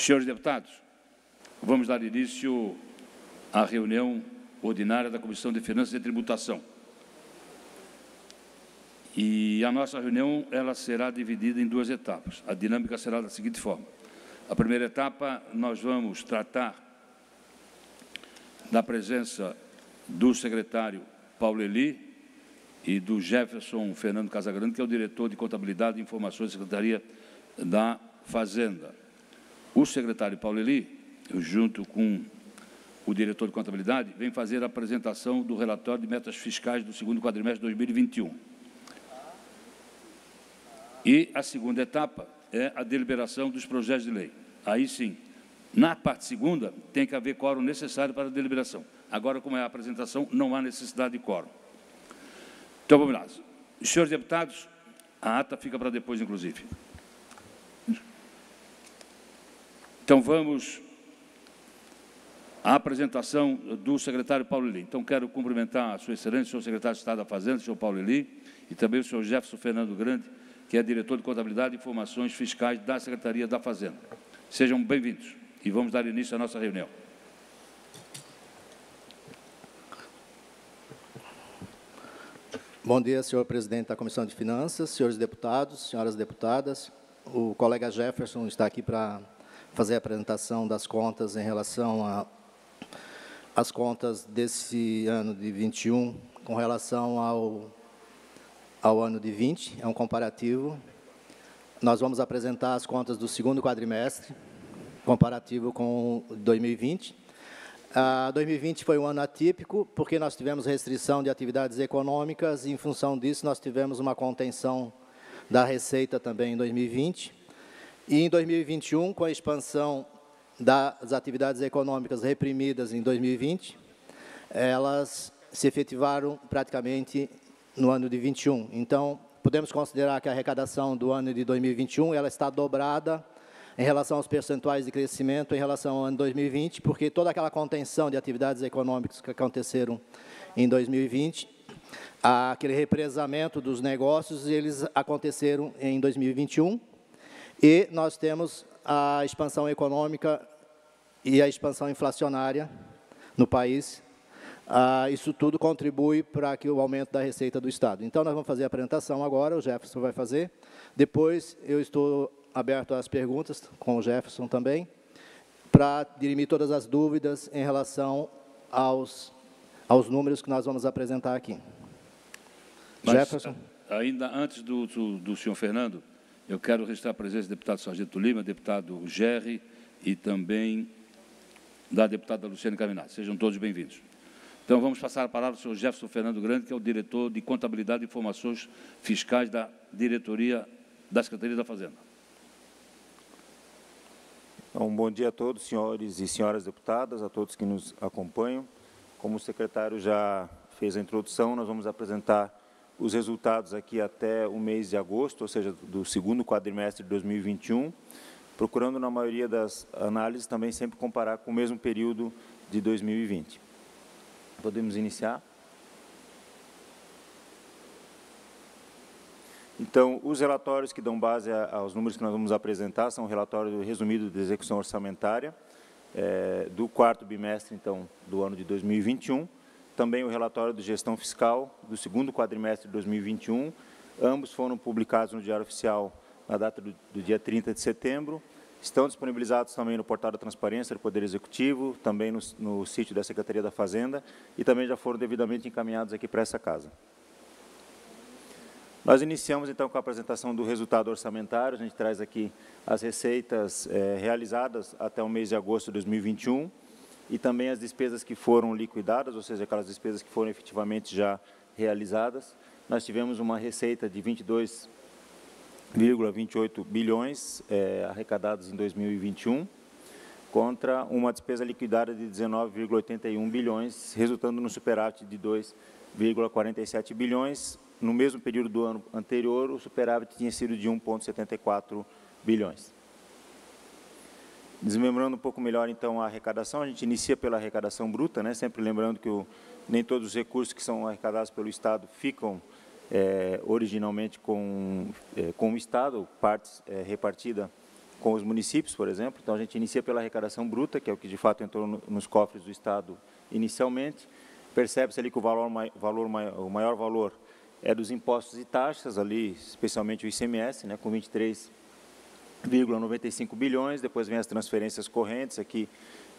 Senhores deputados, vamos dar início à reunião ordinária da Comissão de Finanças e Tributação. E a nossa reunião ela será dividida em duas etapas. A dinâmica será da seguinte forma. A primeira etapa, nós vamos tratar da presença do secretário Paulo Eli e do Jefferson Fernando Casagrande, que é o diretor de Contabilidade e Informações da Secretaria da Fazenda. O secretário Paulo Eli, junto com o diretor de Contabilidade, vem fazer a apresentação do relatório de metas fiscais do segundo quadrimestre de 2021. E a segunda etapa é a deliberação dos projetos de lei. Aí sim, na parte segunda, tem que haver quórum necessário para a deliberação. Agora, como é a apresentação, não há necessidade de quórum. Então, vamos lá. Senhores deputados, a ata fica para depois, inclusive. Então, vamos à apresentação do secretário Paulo Eli. Então, quero cumprimentar a sua excelência, o senhor secretário de Estado da Fazenda, o senhor Paulo Eli, e também o senhor Jefferson Fernando Grande, que é diretor de Contabilidade e Informações Fiscais da Secretaria da Fazenda. Sejam bem-vindos e vamos dar início à nossa reunião. Bom dia, senhor presidente da Comissão de Finanças, senhores deputados, senhoras deputadas. O colega Jefferson está aqui para fazer a apresentação das contas em relação às contas desse ano de 21 com relação ao ao ano de 20, é um comparativo. Nós vamos apresentar as contas do segundo quadrimestre, comparativo com 2020. Uh, 2020 foi um ano atípico, porque nós tivemos restrição de atividades econômicas, e em função disso nós tivemos uma contenção da receita também em 2020. E em 2021, com a expansão das atividades econômicas reprimidas em 2020, elas se efetivaram praticamente no ano de 21. Então, podemos considerar que a arrecadação do ano de 2021 ela está dobrada em relação aos percentuais de crescimento em relação ao ano 2020, porque toda aquela contenção de atividades econômicas que aconteceram em 2020, aquele represamento dos negócios, eles aconteceram em 2021, e nós temos a expansão econômica e a expansão inflacionária no país ah, isso tudo contribui para que o aumento da receita do Estado. Então, nós vamos fazer a apresentação agora, o Jefferson vai fazer. Depois, eu estou aberto às perguntas, com o Jefferson também, para dirimir todas as dúvidas em relação aos, aos números que nós vamos apresentar aqui. Mas, Jefferson. Ainda antes do, do, do senhor Fernando, eu quero registrar a presença do deputado Sargento Lima, deputado Gerry e também da deputada Luciane Caminati. Sejam todos bem-vindos. Então, vamos passar a palavra ao senhor Jefferson Fernando Grande, que é o diretor de Contabilidade e Informações Fiscais da Diretoria da Secretaria da Fazenda. Então, um bom dia a todos, senhores e senhoras deputadas, a todos que nos acompanham. Como o secretário já fez a introdução, nós vamos apresentar os resultados aqui até o mês de agosto, ou seja, do segundo quadrimestre de 2021, procurando, na maioria das análises, também sempre comparar com o mesmo período de 2020. Podemos iniciar? Então, os relatórios que dão base aos números que nós vamos apresentar são o relatório resumido de execução orçamentária é, do quarto bimestre, então, do ano de 2021, também o relatório de gestão fiscal do segundo quadrimestre de 2021, ambos foram publicados no Diário Oficial na data do, do dia 30 de setembro, Estão disponibilizados também no portal da Transparência do Poder Executivo, também no, no sítio da Secretaria da Fazenda e também já foram devidamente encaminhados aqui para essa casa. Nós iniciamos então com a apresentação do resultado orçamentário, a gente traz aqui as receitas é, realizadas até o mês de agosto de 2021 e também as despesas que foram liquidadas, ou seja, aquelas despesas que foram efetivamente já realizadas. Nós tivemos uma receita de 22 1,28 bilhões é, arrecadados em 2021, contra uma despesa liquidada de 19,81 bilhões, resultando no superávit de 2,47 bilhões. No mesmo período do ano anterior, o superávit tinha sido de 1,74 bilhões. Desmembrando um pouco melhor, então, a arrecadação, a gente inicia pela arrecadação bruta, né? sempre lembrando que o, nem todos os recursos que são arrecadados pelo Estado ficam é, originalmente com, é, com o Estado, partes é, repartida com os municípios, por exemplo. Então, a gente inicia pela arrecadação bruta, que é o que de fato entrou no, nos cofres do Estado inicialmente. Percebe-se ali que o, valor, valor, o maior valor é dos impostos e taxas, ali, especialmente o ICMS, né, com 23,95 bilhões. Depois vem as transferências correntes, aqui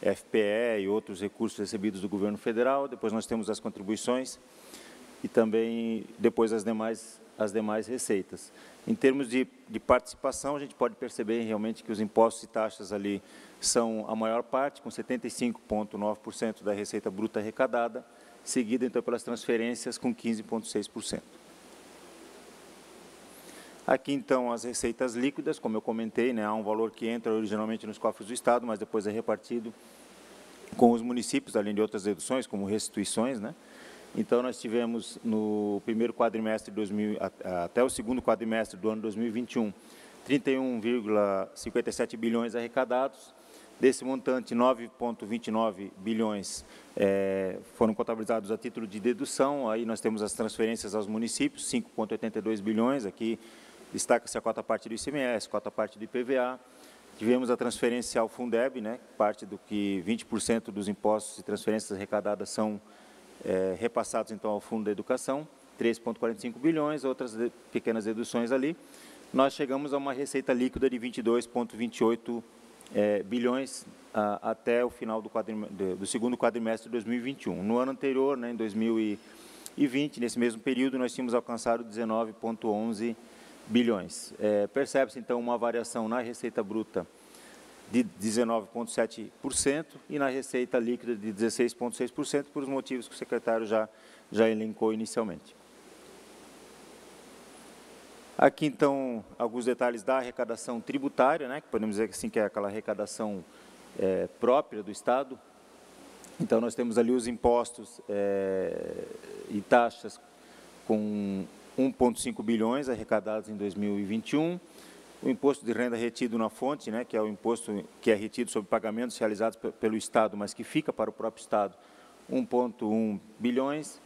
FPE e outros recursos recebidos do governo federal. Depois nós temos as contribuições e também depois as demais, as demais receitas. Em termos de, de participação, a gente pode perceber realmente que os impostos e taxas ali são a maior parte, com 75,9% da receita bruta arrecadada, seguida então pelas transferências com 15,6%. Aqui então as receitas líquidas, como eu comentei, né, há um valor que entra originalmente nos cofres do Estado, mas depois é repartido com os municípios, além de outras deduções, como restituições, né, então, nós tivemos no primeiro quadrimestre de 2000, até o segundo quadrimestre do ano 2021, 31,57 bilhões arrecadados. Desse montante, 9,29 bilhões é, foram contabilizados a título de dedução. Aí nós temos as transferências aos municípios, 5,82 bilhões. Aqui destaca-se a cota parte do ICMS, cota parte do IPVA. Tivemos a transferência ao Fundeb, né, parte do que 20% dos impostos e transferências arrecadadas são é, repassados então ao Fundo da Educação, 3,45 bilhões, outras de, pequenas deduções ali. Nós chegamos a uma receita líquida de 22,28 é, bilhões a, até o final do, do, segundo quadrimestre de 2021. No ano anterior, né, em 2020, nesse mesmo período, nós tínhamos alcançado 19,11 bilhões. É, Percebe-se, então, uma variação na receita bruta de 19,7% e na receita líquida de 16,6%, por os motivos que o secretário já, já elencou inicialmente. Aqui, então, alguns detalhes da arrecadação tributária, né, que podemos dizer assim, que é aquela arrecadação é, própria do Estado. Então, nós temos ali os impostos é, e taxas com 1,5 bilhões arrecadados em 2021, o imposto de renda retido na fonte, né, que é o imposto que é retido sobre pagamentos realizados pelo Estado, mas que fica para o próprio Estado, 1,1 bilhões,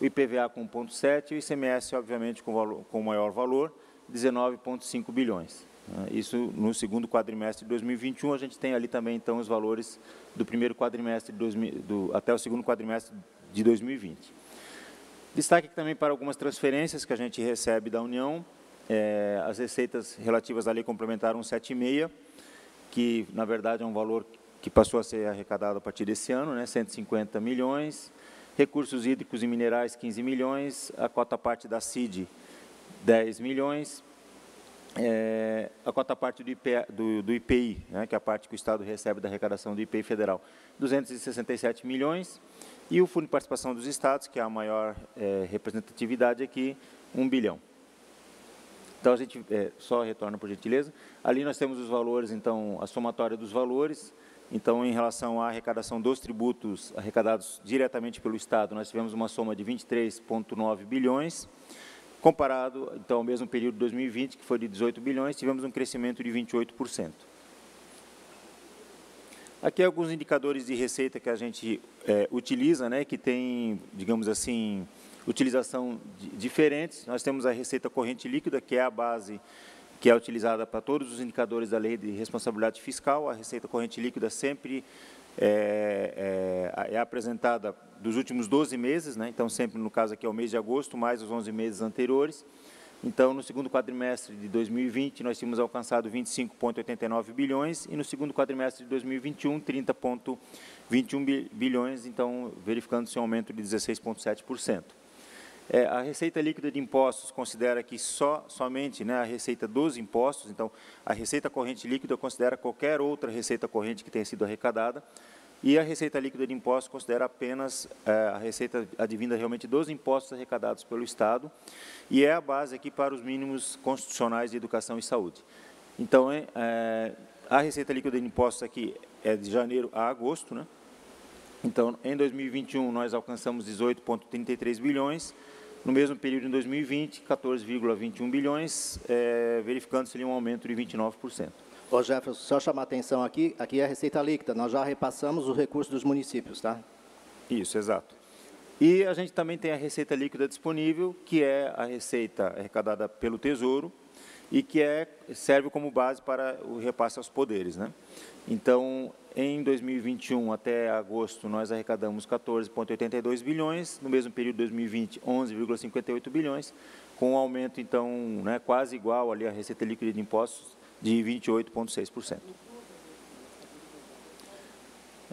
o IPVA com 1,7 e o ICMS, obviamente, com, valor, com maior valor, 19,5 bilhões. Né. Isso no segundo quadrimestre de 2021, a gente tem ali também, então, os valores do primeiro quadrimestre, de 2000, do, até o segundo quadrimestre de 2020. Destaque também para algumas transferências que a gente recebe da União, é, as receitas relativas à lei complementar 176, que na verdade é um valor que passou a ser arrecadado a partir desse ano, né, 150 milhões, recursos hídricos e minerais 15 milhões, a cota parte da CID 10 milhões, é, a cota parte do, IP, do, do IPI, né, que é a parte que o Estado recebe da arrecadação do IPI federal, 267 milhões, e o Fundo de Participação dos Estados, que é a maior é, representatividade aqui, 1 bilhão. Então, a gente é, só retorna, por gentileza. Ali nós temos os valores, então, a somatória dos valores. Então, em relação à arrecadação dos tributos arrecadados diretamente pelo Estado, nós tivemos uma soma de 23,9 bilhões. Comparado, então, ao mesmo período de 2020, que foi de 18 bilhões, tivemos um crescimento de 28%. Aqui alguns indicadores de receita que a gente é, utiliza, né, que tem, digamos assim, utilização diferentes. Nós temos a receita corrente líquida, que é a base que é utilizada para todos os indicadores da lei de responsabilidade fiscal. A receita corrente líquida sempre é, é, é, apresentada dos últimos 12 meses, né? então sempre no caso aqui é o mês de agosto, mais os 11 meses anteriores. Então, no segundo quadrimestre de 2020, nós tínhamos alcançado 25,89 bilhões e no segundo quadrimestre de 2021, 30,21 bilhões, então verificando-se um aumento de 16,7%. É, a receita líquida de impostos considera que só, somente né, a receita dos impostos, então a receita corrente líquida considera qualquer outra receita corrente que tenha sido arrecadada, e a receita líquida de impostos considera apenas é, a receita advinda realmente dos impostos arrecadados pelo Estado, e é a base aqui para os mínimos constitucionais de educação e saúde. Então, é, é a receita líquida de impostos aqui é de janeiro a agosto, né? Então, em 2021, nós alcançamos 18,33 bilhões, no mesmo período, em 2020, 14,21 bilhões, é, verificando-se um aumento de 29%. Ô Jefferson, só chamar a atenção aqui, aqui é a receita líquida, nós já repassamos os recursos dos municípios, tá? Isso, exato. E a gente também tem a receita líquida disponível, que é a receita arrecadada pelo Tesouro, e que é, serve como base para o repasse aos poderes. Né? Então, em 2021 até agosto, nós arrecadamos 14,82 bilhões, no mesmo período de 2020, 11,58 bilhões, com um aumento, então, né, quase igual ali à receita líquida de impostos de 28,6%.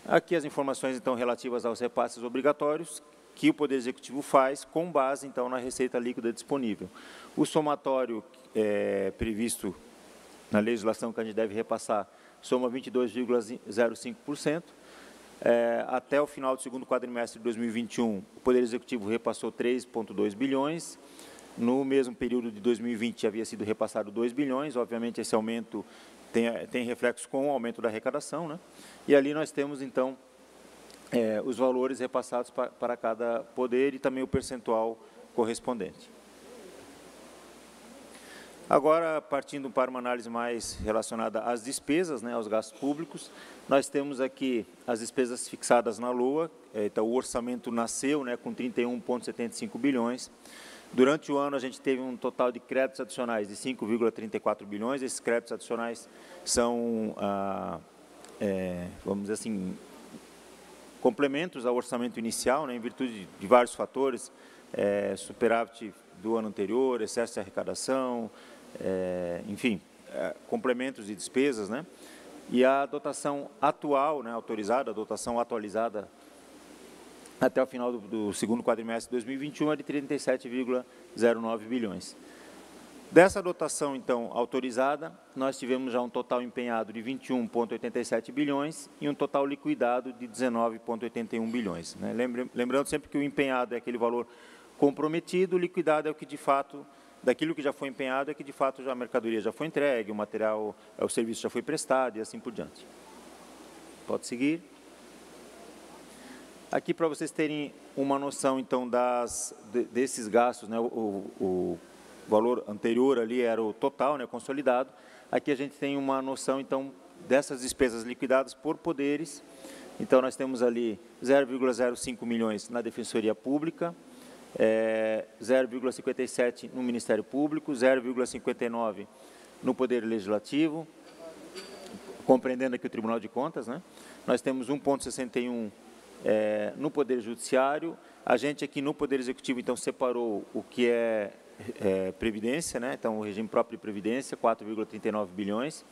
Aqui as informações, então, relativas aos repasses obrigatórios, que o Poder Executivo faz com base, então, na receita líquida disponível. O somatório é, previsto na legislação que a gente deve repassar soma 22,05%. É, até o final do segundo quadrimestre de 2021, o Poder Executivo repassou 3,2 bilhões. No mesmo período de 2020 havia sido repassado 2 bilhões. Obviamente, esse aumento tem, tem reflexo com o aumento da arrecadação. Né? E ali nós temos, então, é, os valores repassados para, para cada poder e também o percentual correspondente. Agora, partindo para uma análise mais relacionada às despesas, né, aos gastos públicos, nós temos aqui as despesas fixadas na LOA, é, então o orçamento nasceu né, com 31,75 bilhões. Durante o ano, a gente teve um total de créditos adicionais de 5,34 bilhões. Esses créditos adicionais são, ah, é, vamos dizer assim, complementos ao orçamento inicial, né, em virtude de vários fatores, é, superávit do ano anterior, excesso de arrecadação, é, enfim, é, complementos e despesas, né? E a dotação atual, né, autorizada, a dotação atualizada até o final do, do segundo quadrimestre de 2021 é de 37,09 bilhões. Dessa dotação, então, autorizada, nós tivemos já um total empenhado de 21,87 bilhões e um total liquidado de 19,81 bilhões. Né? Lembrando sempre que o empenhado é aquele valor comprometido, o liquidado é o que de fato daquilo que já foi empenhado é que de fato já a mercadoria já foi entregue, o material, o serviço já foi prestado e assim por diante. Pode seguir. Aqui para vocês terem uma noção então das desses gastos, né, o, o, valor anterior ali era o total, né, consolidado. Aqui a gente tem uma noção então dessas despesas liquidadas por poderes. Então nós temos ali 0,05 milhões na defensoria pública, é, 0,57 no Ministério Público, 0,59 no Poder Legislativo, compreendendo aqui o Tribunal de Contas, né? Nós temos 1,61 é, no Poder Judiciário. A gente aqui no Poder Executivo, então, separou o que é, é Previdência, né? Então, o regime próprio de Previdência, 4,39 bilhões.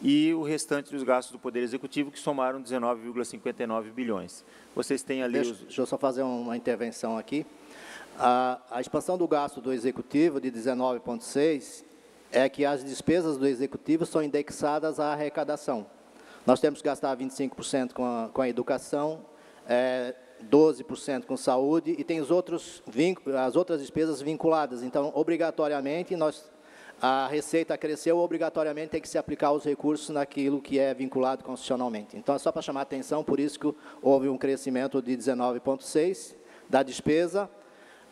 E o restante dos gastos do Poder Executivo, que somaram 19,59 bilhões. Vocês têm ali... Deixa, os... deixa eu só fazer uma intervenção aqui. A, a expansão do gasto do executivo de 19,6 é que as despesas do executivo são indexadas à arrecadação. Nós temos que gastar 25% com a, com a educação, é, 12% com saúde e tem os outros, as outras despesas vinculadas. Então, obrigatoriamente, nós, a receita cresceu, obrigatoriamente tem que se aplicar os recursos naquilo que é vinculado constitucionalmente. Então, é só para chamar a atenção, por isso que houve um crescimento de 19,6% da despesa,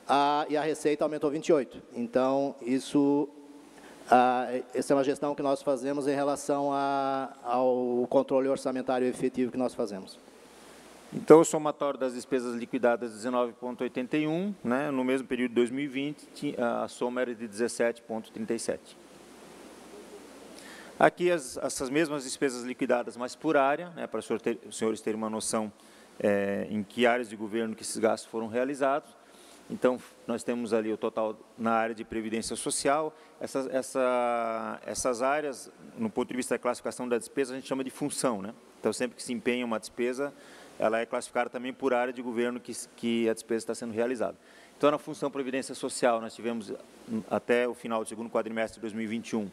a, e a receita aumentou 28. Então, isso, a, essa é uma gestão que nós fazemos em relação a, ao controle orçamentário efetivo que nós fazemos. Então, o somatório das despesas liquidadas 19,81, né, no mesmo período de 2020, a soma era de 17,37. Aqui, as, essas mesmas despesas liquidadas, mas por área, né, para os senhores terem uma noção é, em que áreas de governo que esses gastos foram realizados. Então, nós temos ali o total na área de previdência social. Essas, essa, essas áreas, no ponto de vista da classificação da despesa, a gente chama de função. Né? Então, sempre que se empenha uma despesa, ela é classificada também por área de governo que, que a despesa está sendo realizada. Então, na função previdência social, nós tivemos, até o final do segundo quadrimestre de 2021,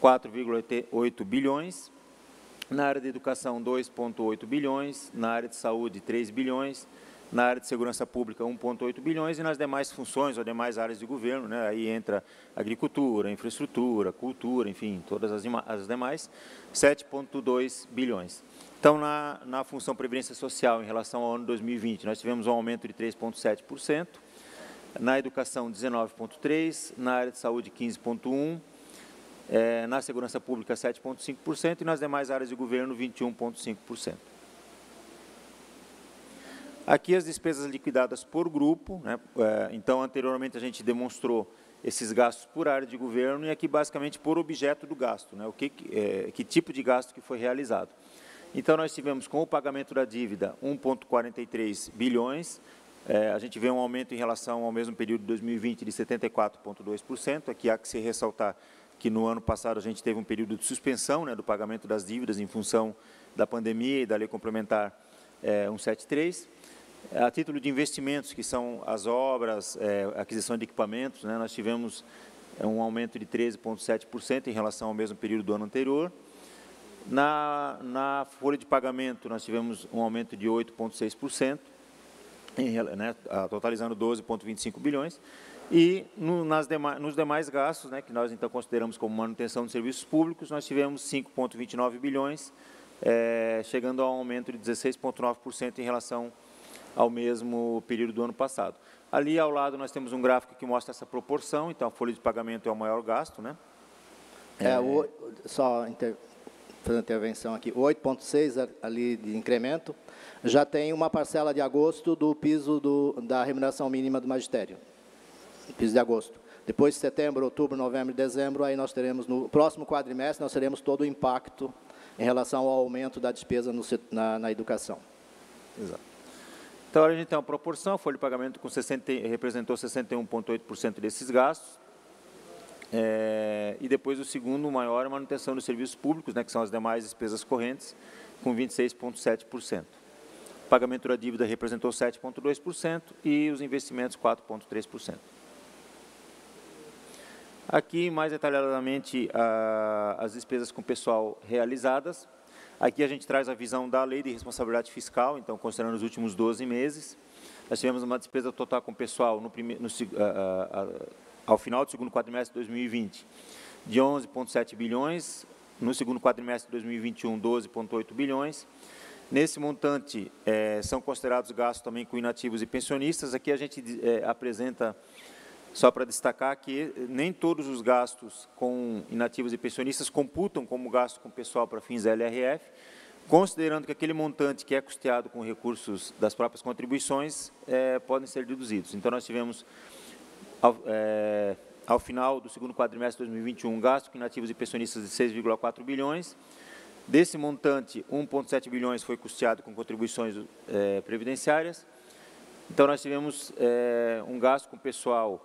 4,8 bilhões. Na área de educação, 2,8 bilhões. Na área de saúde, 3 bilhões na área de segurança pública 1,8 bilhões e nas demais funções ou demais áreas de governo, né, aí entra agricultura, infraestrutura, cultura, enfim, todas as, as demais, 7,2 bilhões. Então, na, na função previdência social em relação ao ano 2020, nós tivemos um aumento de 3,7%, na educação 19,3%, na área de saúde 15,1%, é, na segurança pública 7,5% e nas demais áreas de governo 21,5%. Aqui as despesas liquidadas por grupo, né? É, então anteriormente a gente demonstrou esses gastos por área de governo e aqui basicamente por objeto do gasto, né? o que, é, que tipo de gasto que foi realizado. Então, nós tivemos com o pagamento da dívida 1,43 bilhões, é, a gente vê um aumento em relação ao mesmo período de 2020 de 74,2%. Aqui há que se ressaltar que no ano passado a gente teve um período de suspensão né, do pagamento das dívidas em função da pandemia e da lei complementar é, 173. A título de investimentos, que são as obras, é, aquisição de equipamentos, né, nós tivemos é, um aumento de 13,7% em relação ao mesmo período do ano anterior. Na, na folha de pagamento, nós tivemos um aumento de 8,6%, né, totalizando 12,25 bilhões. E no, nas demais, nos demais gastos, né, que nós então consideramos como manutenção de serviços públicos, nós tivemos 5,29 bilhões, é, chegando a um aumento de 16,9% em relação ao mesmo período do ano passado. Ali ao lado nós temos um gráfico que mostra essa proporção, então a folha de pagamento é o maior gasto, né? É, é o, só inter, fazendo intervenção aqui, 8,6 ali de incremento, já tem uma parcela de agosto do piso do, da remuneração mínima do magistério, piso de agosto. Depois de setembro, outubro, novembro e dezembro, aí nós teremos, no próximo quadrimestre, nós teremos todo o impacto em relação ao aumento da despesa no, na, na educação. Exato. Então, a gente tem uma proporção, folha de pagamento com 60, representou 61,8% desses gastos. É, e depois o segundo maior é a manutenção dos serviços públicos, né, que são as demais despesas correntes, com 26,7%. O pagamento da dívida representou 7,2% e os investimentos 4,3%. Aqui, mais detalhadamente, a, as despesas com pessoal realizadas. Aqui a gente traz a visão da lei de responsabilidade fiscal, então, considerando os últimos 12 meses. Nós tivemos uma despesa total com pessoal no primeiro, no, ao final do segundo quadrimestre de 2020 de 11,7 bilhões, no segundo quadrimestre de 2021, 12,8 bilhões. Nesse montante, é, são considerados gastos também com inativos e pensionistas. Aqui a gente é, apresenta só para destacar que nem todos os gastos com inativos e pensionistas computam como gasto com pessoal para fins LRF, considerando que aquele montante que é custeado com recursos das próprias contribuições é, podem ser deduzidos. Então, nós tivemos, ao, é, ao final do segundo quadrimestre de 2021, um gasto com inativos e pensionistas de 6,4 bilhões. Desse montante, 1,7 bilhões foi custeado com contribuições é, previdenciárias. Então, nós tivemos é, um gasto com pessoal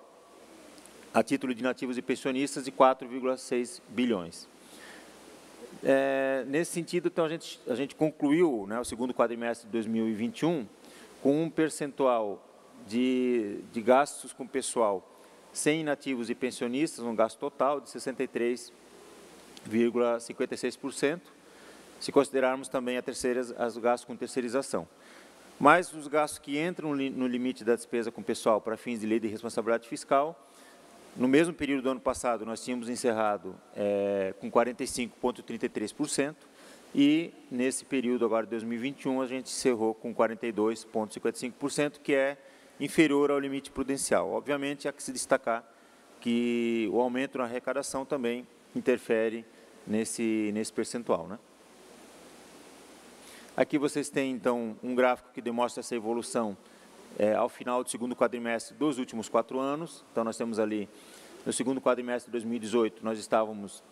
a título de nativos e pensionistas de 4,6 bilhões. É, nesse sentido, então, a gente, a gente concluiu né, o segundo quadrimestre de 2021 com um percentual de, de gastos com pessoal sem nativos e pensionistas, um gasto total de 63,56%, se considerarmos também a terceira, as gastos com terceirização. Mas os gastos que entram no limite da despesa com pessoal para fins de lei de responsabilidade fiscal no mesmo período do ano passado, nós tínhamos encerrado é, com 45,33%, e nesse período agora de 2021, a gente encerrou com 42,55%, que é inferior ao limite prudencial. Obviamente, há que se destacar que o aumento na arrecadação também interfere nesse, nesse percentual. Né? Aqui vocês têm, então, um gráfico que demonstra essa evolução é, ao final do segundo quadrimestre dos últimos quatro anos. Então, nós temos ali, no segundo quadrimestre de 2018, nós estávamos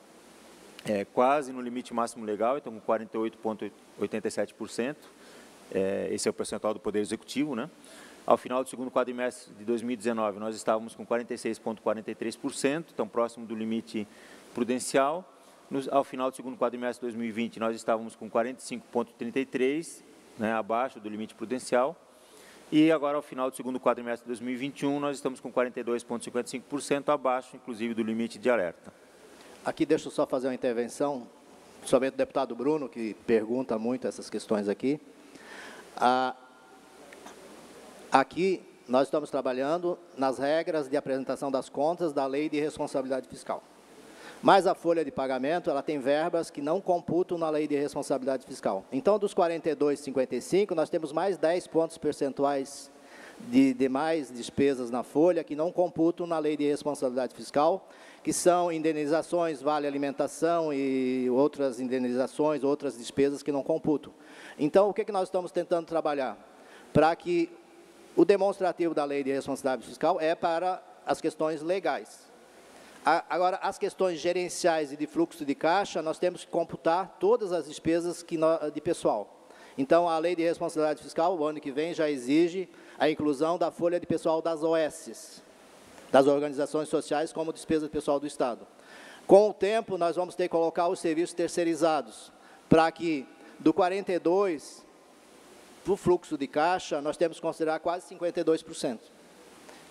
é, quase no limite máximo legal, então com 48,87%. É, esse é o percentual do Poder Executivo. Né? Ao final do segundo quadrimestre de 2019, nós estávamos com 46,43%, então próximo do limite prudencial. No, ao final do segundo quadrimestre de 2020, nós estávamos com 45,33%, né, abaixo do limite prudencial. E agora, ao final do segundo quadrimestre de 2021, nós estamos com 42,55%, abaixo, inclusive, do limite de alerta. Aqui deixa eu só fazer uma intervenção, somente o deputado Bruno, que pergunta muito essas questões aqui. Ah, aqui, nós estamos trabalhando nas regras de apresentação das contas da Lei de Responsabilidade Fiscal. Mas a folha de pagamento, ela tem verbas que não computam na lei de responsabilidade fiscal. Então, dos 42,55, nós temos mais 10 pontos percentuais de demais despesas na folha que não computam na lei de responsabilidade fiscal, que são indenizações, vale alimentação e outras indenizações, outras despesas que não computam. Então, o que, que nós estamos tentando trabalhar? Para que o demonstrativo da lei de responsabilidade fiscal é para as questões legais Agora, as questões gerenciais e de fluxo de caixa, nós temos que computar todas as despesas nós, de pessoal. Então, a lei de responsabilidade fiscal, o ano que vem, já exige a inclusão da folha de pessoal das OS, das organizações sociais, como despesa pessoal do Estado. Com o tempo, nós vamos ter que colocar os serviços terceirizados, para que do 42 para o fluxo de caixa, nós temos que considerar quase 52%.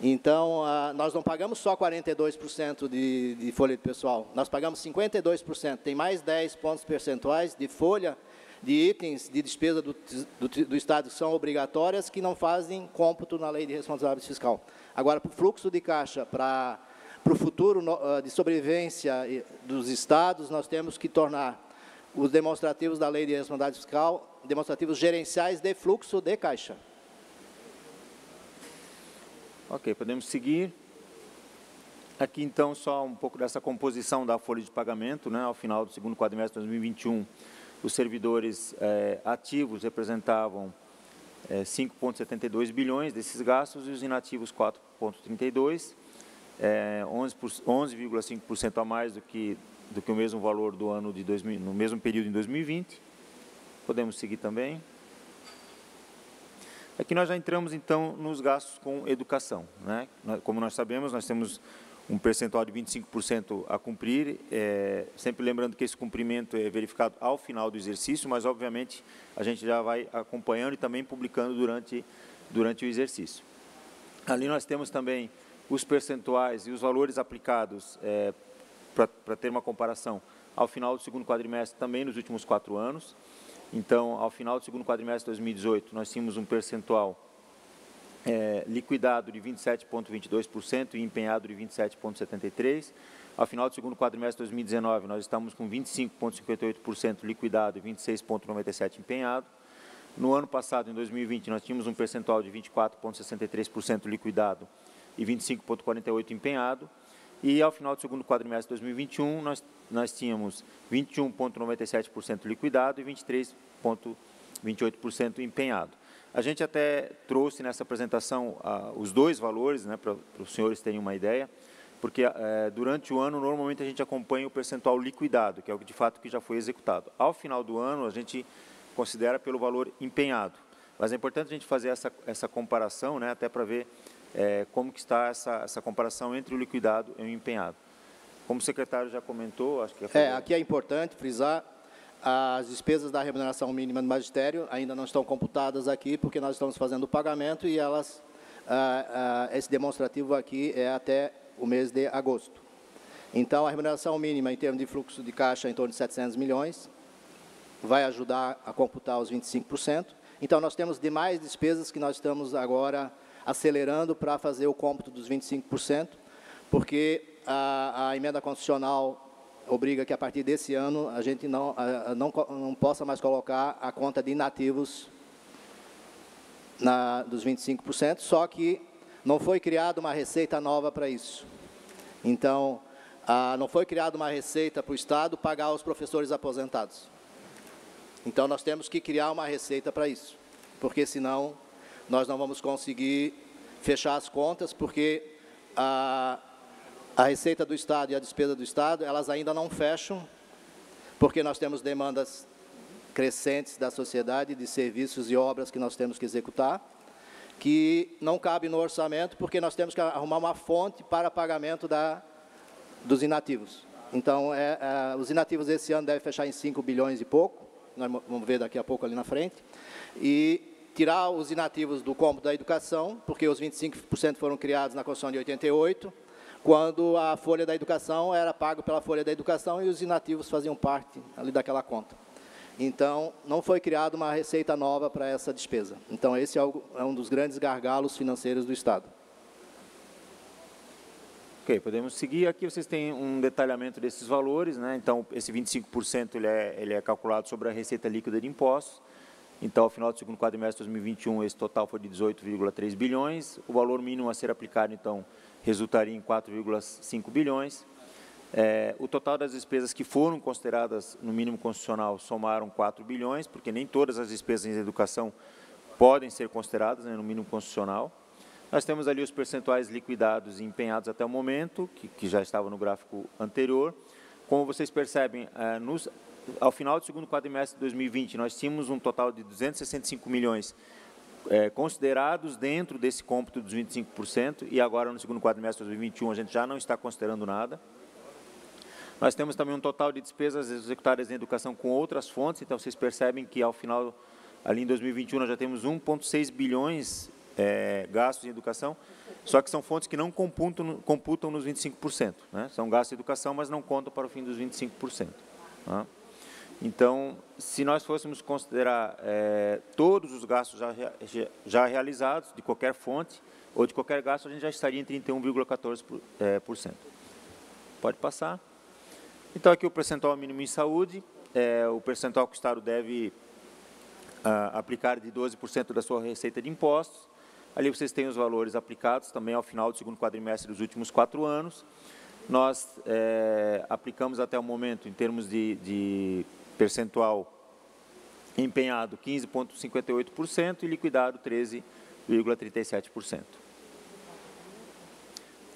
Então, nós não pagamos só 42% de, de folha de pessoal, nós pagamos 52%. Tem mais 10 pontos percentuais de folha de itens de despesa do, do, do, Estado que são obrigatórias que não fazem cômputo na lei de responsabilidade fiscal. Agora, para o fluxo de caixa, para, para o futuro ah, de sobrevivência dos Estados, nós temos que tornar os demonstrativos da lei de responsabilidade fiscal demonstrativos gerenciais de fluxo de caixa. Ok, podemos seguir. Aqui, então, só um pouco dessa composição da folha de pagamento. Né? Ao final do segundo quadrimestre de 2021, os servidores é, ativos representavam é, 5,72 bilhões desses gastos e os inativos 4,32, é, 11,5% a mais do que, do que o mesmo valor do ano de 2000, no mesmo período em 2020. Podemos seguir também. Aqui nós já entramos, então, nos gastos com educação. Né? Como nós sabemos, nós temos um percentual de 25% a cumprir, é, sempre lembrando que esse cumprimento é verificado ao final do exercício, mas, obviamente, a gente já vai acompanhando e também publicando durante, durante o exercício. Ali nós temos também os percentuais e os valores aplicados é, para ter uma comparação ao final do segundo quadrimestre, também nos últimos quatro anos. Então, ao final do segundo quadrimestre de 2018, nós tínhamos um percentual é, liquidado de 27,22% e empenhado de 27,73%. Ao final do segundo quadrimestre de 2019, nós estamos com 25,58% liquidado e 26,97% empenhado. No ano passado, em 2020, nós tínhamos um percentual de 24,63% liquidado e 25,48% empenhado. E ao final do segundo quadrimestre de 2021, nós, nós tínhamos 21,97% liquidado e 23,28% empenhado. A gente até trouxe nessa apresentação ah, os dois valores, né, para os senhores terem uma ideia, porque eh, durante o ano, normalmente, a gente acompanha o percentual liquidado, que é o de fato que já foi executado. Ao final do ano, a gente considera pelo valor empenhado. Mas é importante a gente fazer essa, essa comparação, né, até para ver é, como que está essa, essa comparação entre o liquidado e o empenhado. Como o secretário já comentou, acho que... É, é aqui é importante frisar, as despesas da remuneração mínima do magistério ainda não estão computadas aqui, porque nós estamos fazendo o pagamento e elas, ah, ah, esse demonstrativo aqui é até o mês de agosto. Então, a remuneração mínima em termos de fluxo de caixa é em torno de 700 milhões, vai ajudar a computar os 25%. Então, nós temos demais despesas que nós estamos agora acelerando para fazer o cômputo dos 25%, porque a, a, emenda constitucional obriga que a partir desse ano a gente não, a, não, não possa mais colocar a conta de inativos na, dos 25%, só que não foi criada uma receita nova para isso. Então, não foi criada uma receita para o Estado pagar os professores aposentados. Então, nós temos que criar uma receita para isso, porque senão nós não vamos conseguir fechar as contas, porque a, a receita do Estado e a despesa do Estado, elas ainda não fecham, porque nós temos demandas crescentes da sociedade, de serviços e obras que nós temos que executar, que não cabe no orçamento, porque nós temos que arrumar uma fonte para pagamento da, dos inativos. Então, é, é, os inativos esse ano devem fechar em 5 bilhões e pouco, nós vamos ver daqui a pouco ali na frente, e tirar os inativos do cômputo da educação, porque os 25% foram criados na Constituição de 88, quando a folha da educação era pago pela folha da educação e os inativos faziam parte ali daquela conta. Então, não foi criada uma receita nova para essa despesa. Então, esse é, é um dos grandes gargalos financeiros do Estado. Ok, podemos seguir. Aqui vocês têm um detalhamento desses valores. Né? Então, esse 25% ele é, ele é calculado sobre a receita líquida de impostos. Então, ao final do segundo quadrimestre de 2021, esse total foi de 18,3 bilhões. O valor mínimo a ser aplicado, então, resultaria em 4,5 bilhões. É, o total das despesas que foram consideradas no mínimo constitucional somaram 4 bilhões, porque nem todas as despesas em educação podem ser consideradas né, no mínimo constitucional. Nós temos ali os percentuais liquidados e empenhados até o momento, que, que já estava no gráfico anterior. Como vocês percebem, é, nos, ao final do segundo quadrimestre de 2020, nós tínhamos um total de 265 milhões é, considerados dentro desse cômputo dos 25%, e agora no segundo quadrimestre de 2021 a gente já não está considerando nada. Nós temos também um total de despesas executadas em educação com outras fontes, então vocês percebem que ao final, ali em 2021, nós já temos 1,6 bilhões é, gastos em educação, só que são fontes que não computam, computam nos 25%. Né? São gastos de educação, mas não contam para o fim dos 25%. Tá? Então, se nós fôssemos considerar é, todos os gastos já, já realizados, de qualquer fonte, ou de qualquer gasto, a gente já estaria em 31,14%. É, Pode passar. Então, aqui o percentual mínimo em saúde, é, o percentual que o Estado deve a, ah, aplicar de 12% da sua receita de impostos. Ali vocês têm os valores aplicados também ao final do segundo quadrimestre dos últimos quatro anos. Nós é, aplicamos até o momento, em termos de, de percentual empenhado 15,58% e liquidado 13,37%.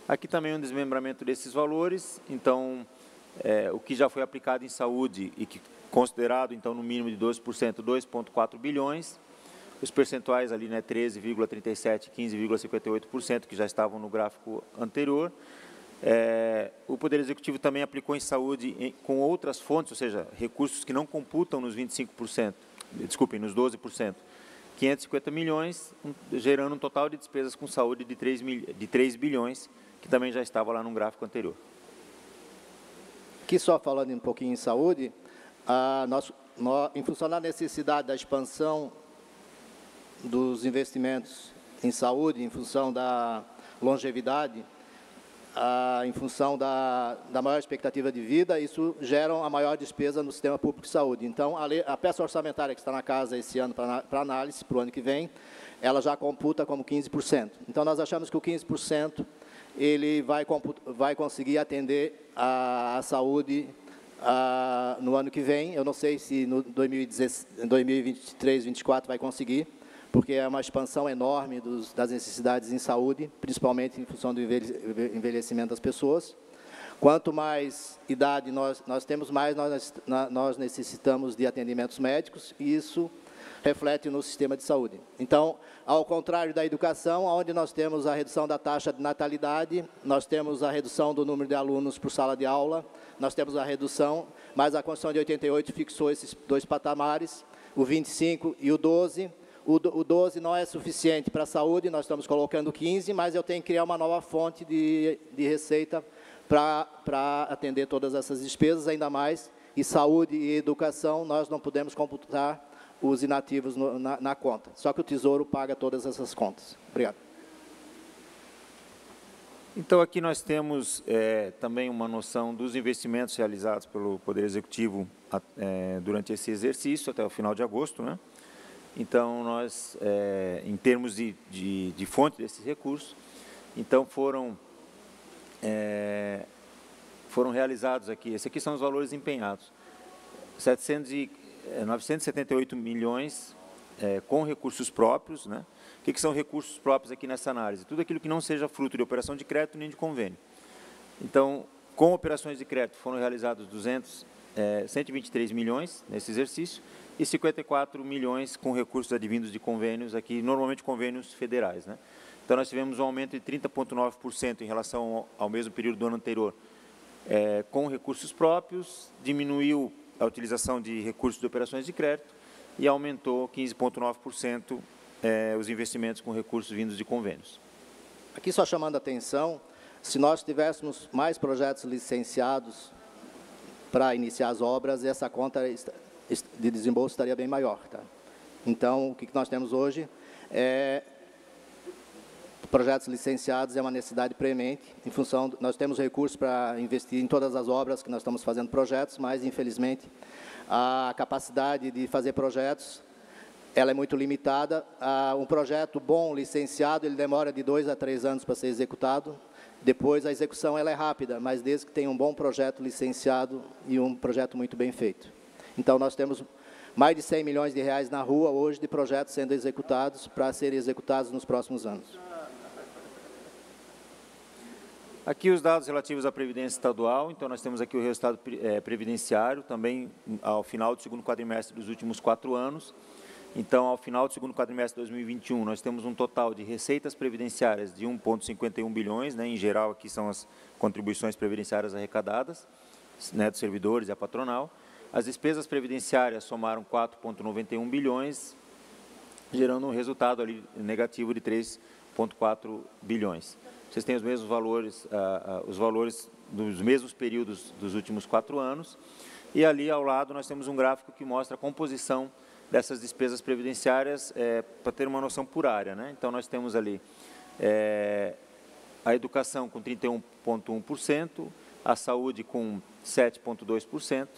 Aqui também um desmembramento desses valores, então, é, o que já foi aplicado em saúde e que considerado, então, no mínimo de 12%, 2,4 bilhões, os percentuais ali, né, 13,37%, 15,58%, que já estavam no gráfico anterior, é, o Poder Executivo também aplicou em saúde em, com outras fontes, ou seja, recursos que não computam nos 25%, desculpem, nos 12%, 550 milhões, gerando um total de despesas com saúde de 3, mil, de 3 bilhões, que também já estava lá no gráfico anterior. Aqui só falando um pouquinho em saúde, a em função da necessidade da expansão dos investimentos em saúde, em função da longevidade, ah, em função da, da maior expectativa de vida, isso gera a maior despesa no sistema público de saúde. Então, a, lei, a peça orçamentária que está na casa esse ano para análise, para o ano que vem, ela já computa como 15%. Então, nós achamos que o 15% ele vai, vai conseguir atender a, a saúde no ano que vem. Eu não sei se no 2023, 2024 vai conseguir, porque é uma expansão enorme dos, das necessidades em saúde, principalmente em função do envelhecimento das pessoas. Quanto mais idade nós, nós temos, mais nós, nós necessitamos de atendimentos médicos, e isso reflete no sistema de saúde. Então, ao contrário da educação, onde nós temos a redução da taxa de natalidade, nós temos a redução do número de alunos por sala de aula, nós temos a redução, mas a Constituição de 88 fixou esses dois patamares, o 25 e o 12, o, o 12 não é suficiente para a saúde, nós estamos colocando 15, mas eu tenho que criar uma nova fonte de, de receita para atender todas essas despesas, ainda mais, e saúde e educação, nós não podemos computar os inativos no, na, na conta. Só que o Tesouro paga todas essas contas. Obrigado. Então, aqui nós temos é, também uma noção dos investimentos realizados pelo Poder Executivo é, durante esse exercício, até o final de agosto, né? Então, nós, é, em termos de, de, de, fonte desses recursos, então foram, é, foram realizados aqui, esses aqui são os valores empenhados, 700 e, é, 978 milhões é, com recursos próprios, né? O que, que são recursos próprios aqui nessa análise? Tudo aquilo que não seja fruto de operação de crédito nem de convênio. Então, com operações de crédito foram realizados 200, é, 123 milhões nesse exercício, e 54 milhões com recursos advindos de convênios, aqui normalmente convênios federais. Né? Então, nós tivemos um aumento de 30,9% em relação ao, mesmo período do ano anterior, é, com recursos próprios, diminuiu a utilização de recursos de operações de crédito e aumentou 15,9% é, os investimentos com recursos vindos de convênios. Aqui só chamando a atenção, se nós tivéssemos mais projetos licenciados para iniciar as obras, essa conta de desembolso estaria bem maior. Tá? Então, o que nós temos hoje é projetos licenciados é uma necessidade premente, em função, nós temos recursos para investir em todas as obras que nós estamos fazendo projetos, mas, infelizmente, a capacidade de fazer projetos, ela é muito limitada. um projeto bom, licenciado, ele demora de dois a três anos para ser executado, depois a execução ela é rápida, mas desde que tenha um bom projeto licenciado e um projeto muito bem feito. Então, nós temos mais de 100 milhões de reais na rua hoje de projetos sendo executados para serem executados nos próximos anos. Aqui os dados relativos à Previdência Estadual, então nós temos aqui o resultado é, previdenciário, também ao final do segundo quadrimestre dos últimos quatro anos. Então, ao final do segundo quadrimestre de 2021, nós temos um total de receitas previdenciárias de 1,51 bilhões, né, em geral aqui são as contribuições previdenciárias arrecadadas, né, dos servidores e a patronal. As despesas previdenciárias somaram 4,91 bilhões, gerando um resultado ali negativo de 3,4 bilhões. Vocês têm os mesmos valores, uh, os valores dos mesmos períodos dos últimos quatro anos. E ali ao lado nós temos um gráfico que mostra a composição dessas despesas previdenciárias é, para ter uma noção por área. Né? Então nós temos ali é, a educação com 31,1%, a saúde com 7,2%,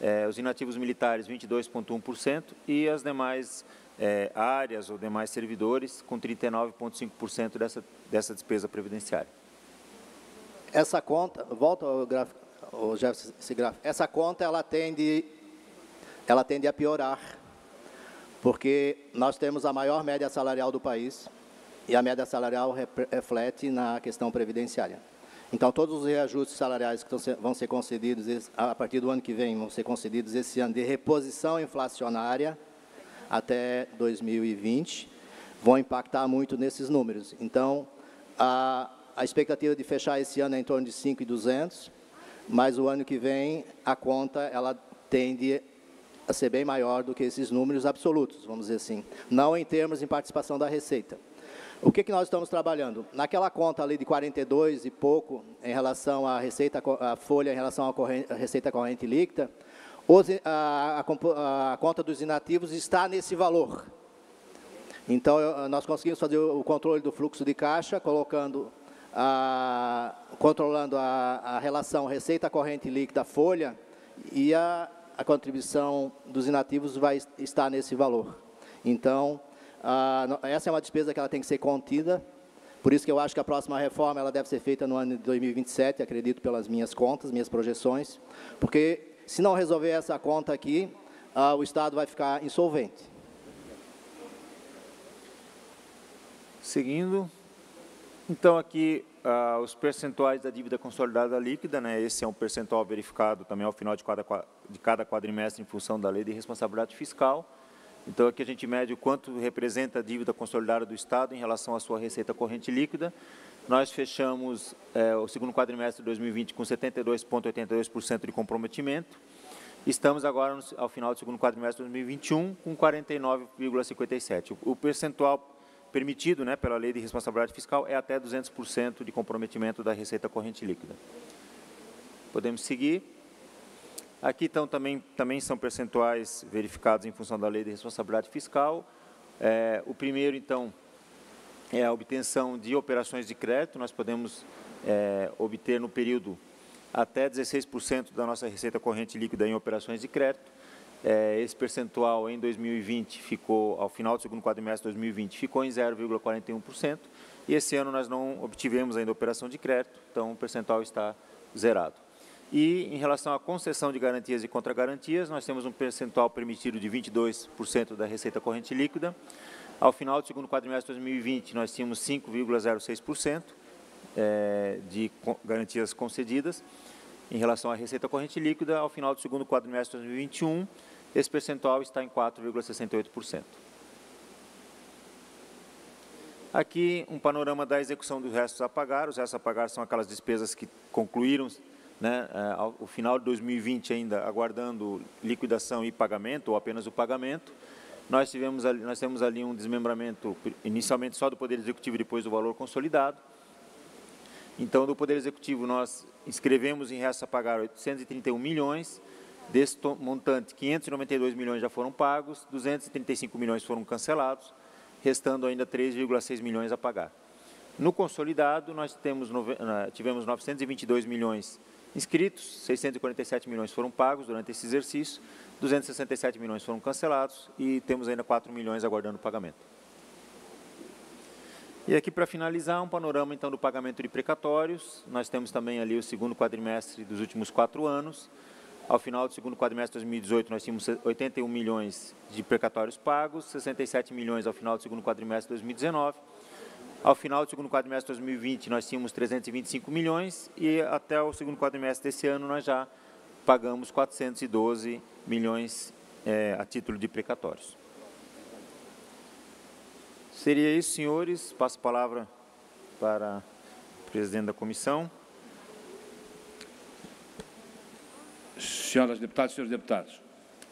é, os inativos militares 22,1% e as demais é, áreas ou demais servidores com 39,5% dessa, dessa despesa previdenciária. Essa conta, volta ao gráfico, ao Jefferson, esse gráfico, essa conta ela tende, ela tende a piorar, porque nós temos a maior média salarial do país e a média salarial reflete na questão previdenciária. Então, todos os reajustes salariais que vão ser concedidos a partir do ano que vem, vão ser concedidos esse ano de reposição inflacionária, até 2020 vão impactar muito nesses números. Então, a, a expectativa de fechar esse ano é em torno de 5,200, mas o ano que vem a conta ela tende a ser bem maior do que esses números absolutos, vamos dizer assim. Não em termos de participação da receita. O que, que nós estamos trabalhando? Naquela conta ali de 42 e pouco, em relação à receita, à folha, em relação à, corrente, à receita corrente líquida, a, a, a, conta dos inativos está nesse valor. Então, nós conseguimos fazer o controle do fluxo de caixa, colocando, a, controlando a, relação receita corrente líquida folha e a, contribuição dos inativos vai estar nesse valor. Então, essa é uma despesa que ela tem que ser contida, por isso que eu acho que a próxima reforma ela deve ser feita no ano de 2027, acredito pelas minhas contas, minhas projeções, porque se não resolver essa conta aqui, ah, o Estado vai ficar insolvente. Seguindo, então aqui ah, os percentuais da dívida consolidada líquida, né, esse é um percentual verificado também ao final de cada, de cada quadrimestre em função da lei de responsabilidade fiscal. Então aqui a gente mede o quanto representa a dívida consolidada do Estado em relação à sua receita corrente líquida. Nós fechamos é, o segundo quadrimestre de 2020 com 72,82% de comprometimento. Estamos agora no, ao final do segundo quadrimestre de 2021 com 49,57%. O, o percentual permitido né, pela lei de responsabilidade fiscal é até 200% de comprometimento da receita corrente líquida. Podemos seguir. Aqui então, também, também são percentuais verificados em função da lei de responsabilidade fiscal. É, o primeiro, então, é a obtenção de operações de crédito. Nós podemos é, obter no período até 16% da nossa receita corrente líquida em operações de crédito. É, esse percentual em 2020 ficou, ao final do segundo quadrimestre de 2020, ficou em 0,41%. E esse ano nós não obtivemos ainda operação de crédito, então o percentual está zerado. E em relação à concessão de garantias e contragarantias, nós temos um percentual permitido de 22% da receita corrente líquida. Ao final do segundo quadrimestre de 2020, nós tínhamos 5,06% é, de garantias concedidas. Em relação à receita corrente líquida, ao final do segundo quadrimestre de 2021, esse percentual está em 4,68%. Aqui um panorama da execução dos restos a pagar. Os restos a pagar são aquelas despesas que concluíram né, é, ao final de 2020 ainda aguardando liquidação e pagamento, ou apenas o pagamento. Nós, tivemos ali, nós temos ali um desmembramento, inicialmente só do Poder Executivo, depois do valor consolidado. Então, do Poder Executivo, nós inscrevemos em resto a pagar 831 milhões, desse montante, 592 milhões já foram pagos, 235 milhões foram cancelados, restando ainda 3,6 milhões a pagar. No consolidado, nós temos, tivemos 922 milhões inscritos, 647 milhões foram pagos durante esse exercício, 267 milhões foram cancelados e temos ainda 4 milhões aguardando pagamento. E aqui para finalizar, um panorama então do pagamento de precatórios. Nós temos também ali o segundo quadrimestre dos últimos quatro anos. Ao final do segundo quadrimestre de 2018, nós tínhamos 81 milhões de precatórios pagos, 67 milhões ao final do segundo quadrimestre de 2019. Ao final do segundo quadrimestre de 2020, nós tínhamos 325 milhões e até o segundo quadrimestre desse ano nós já pagamos 412 milhões é, a título de precatórios. Seria isso, senhores. Passo a palavra para o presidente da comissão. Senhoras deputadas senhores deputados,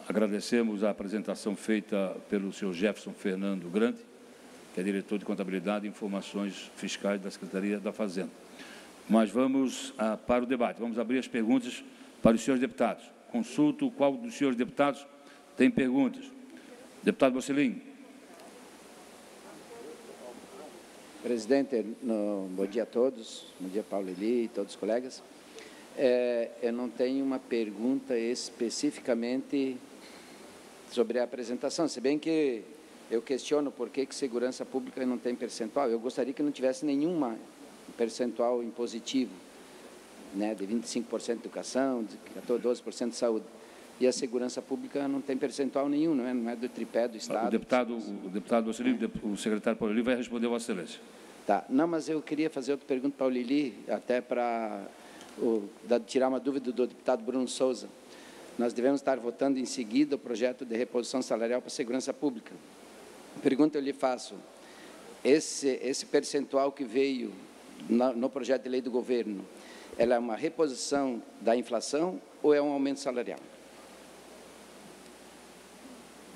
agradecemos a apresentação feita pelo senhor Jefferson Fernando Grande, que é diretor de Contabilidade e Informações Fiscais da Secretaria da Fazenda. Mas vamos ah, para o debate. Vamos abrir as perguntas para os senhores deputados. Consulto qual dos senhores deputados tem perguntas. Deputado Bocelin. Presidente, no, bom dia a todos, bom dia Paulo Eli e todos os colegas. É, eu não tenho uma pergunta especificamente sobre a apresentação, se bem que eu questiono por que, que segurança pública não tem percentual. Eu gostaria que não tivesse nenhuma percentual impositivo, né, de 25% de educação, de 12% de saúde. E a segurança pública não tem percentual nenhum, não é, não é do tripé do Estado. O deputado, o deputado é. o secretário Paulo Lili vai responder a Vossa Excelência. Tá. Não, mas eu queria fazer outra pergunta para o Lili, até para o, da, tirar uma dúvida do deputado Bruno Souza. Nós devemos estar votando em seguida o projeto de reposição salarial para a segurança pública. Pergunta eu lhe faço: esse, esse percentual que veio no, no projeto de lei do governo, ela é uma reposição da inflação ou é um aumento salarial?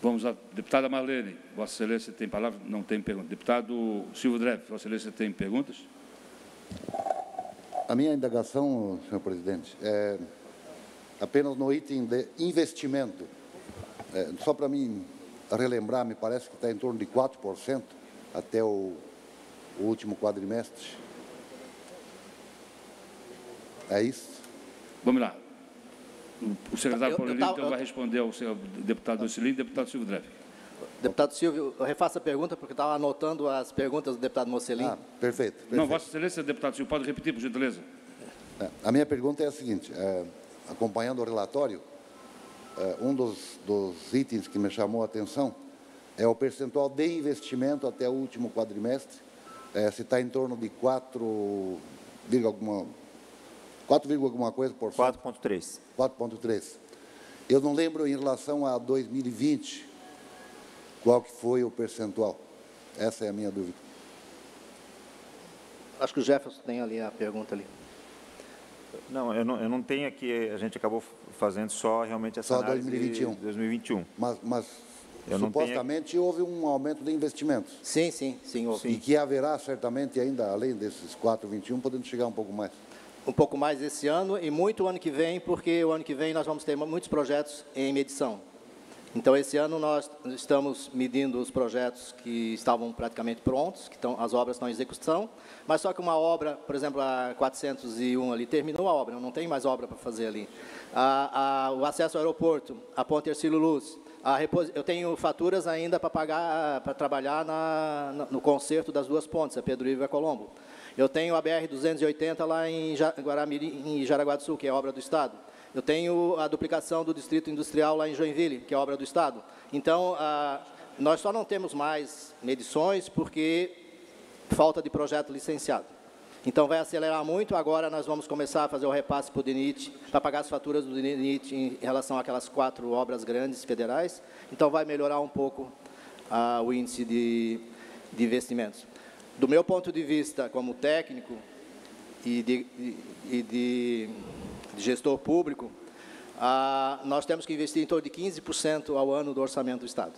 Vamos à deputada Marlene. Vossa Excelência tem palavra? Não tem pergunta. Deputado Silvio Dreff, Vossa Excelência tem perguntas? A minha indagação, senhor presidente, é apenas no item de investimento. É, só para mim relembrar, me parece que está em torno de 4% até o, o último quadrimestre. É isso? Vamos lá. O secretário Paulo então vai responder ao senhor deputado Ocilino e deputado Silvio Dreff. Deputado Silvio, eu refaço a pergunta porque estava anotando as perguntas do deputado Mocelin. Ah, perfeito, perfeito, Não, Vossa Excelência, deputado Silvio, pode repetir, por gentileza? É, a minha pergunta é a seguinte, é, acompanhando o relatório, um dos, dos, itens que me chamou a atenção é o percentual de investimento até o último quadrimestre, é, se está em torno de 4, alguma 4, alguma coisa por cento. 4,3. 4,3. Eu não lembro em relação a 2020 qual que foi o percentual. Essa é a minha dúvida. Acho que o Jefferson tem ali a pergunta ali. Não, eu não, eu não tenho aqui, a gente acabou fazendo só realmente essa só 2021. 2021. Mas, mas supostamente tenho... houve um aumento de investimentos. Sim, sim, sim, houve. E que haverá certamente ainda, além desses 4,21, podendo chegar um pouco mais um pouco mais esse ano e muito o ano que vem, porque o ano que vem nós vamos ter muitos projetos em medição. Então, esse ano nós estamos medindo os projetos que estavam praticamente prontos, que estão, as obras estão em execução, mas só que uma obra, por exemplo, a 401 ali, terminou a obra, não tem mais obra para fazer ali. A, a, o acesso ao aeroporto, a ponte Ercílio Luz, eu tenho faturas ainda para pagar, para trabalhar na, no conserto das duas pontes, a Pedro Ivo e a Colombo. Eu tenho a BR-280 lá em Guaramirim, em Jaraguá do Sul, que é obra do Estado. Eu tenho a duplicação do Distrito Industrial lá em Joinville, que é obra do Estado. Então, a, nós só não temos mais medições porque falta de projeto licenciado. Então, vai acelerar muito. Agora, nós vamos começar a fazer o repasse para o DENIT, para pagar as faturas do DENIT em relação àquelas quatro obras grandes federais. Então, vai melhorar um pouco ah, o índice de, de investimentos. Do meu ponto de vista como técnico e de, e de, de gestor público, ah, nós temos que investir em torno de 15% ao ano do orçamento do Estado.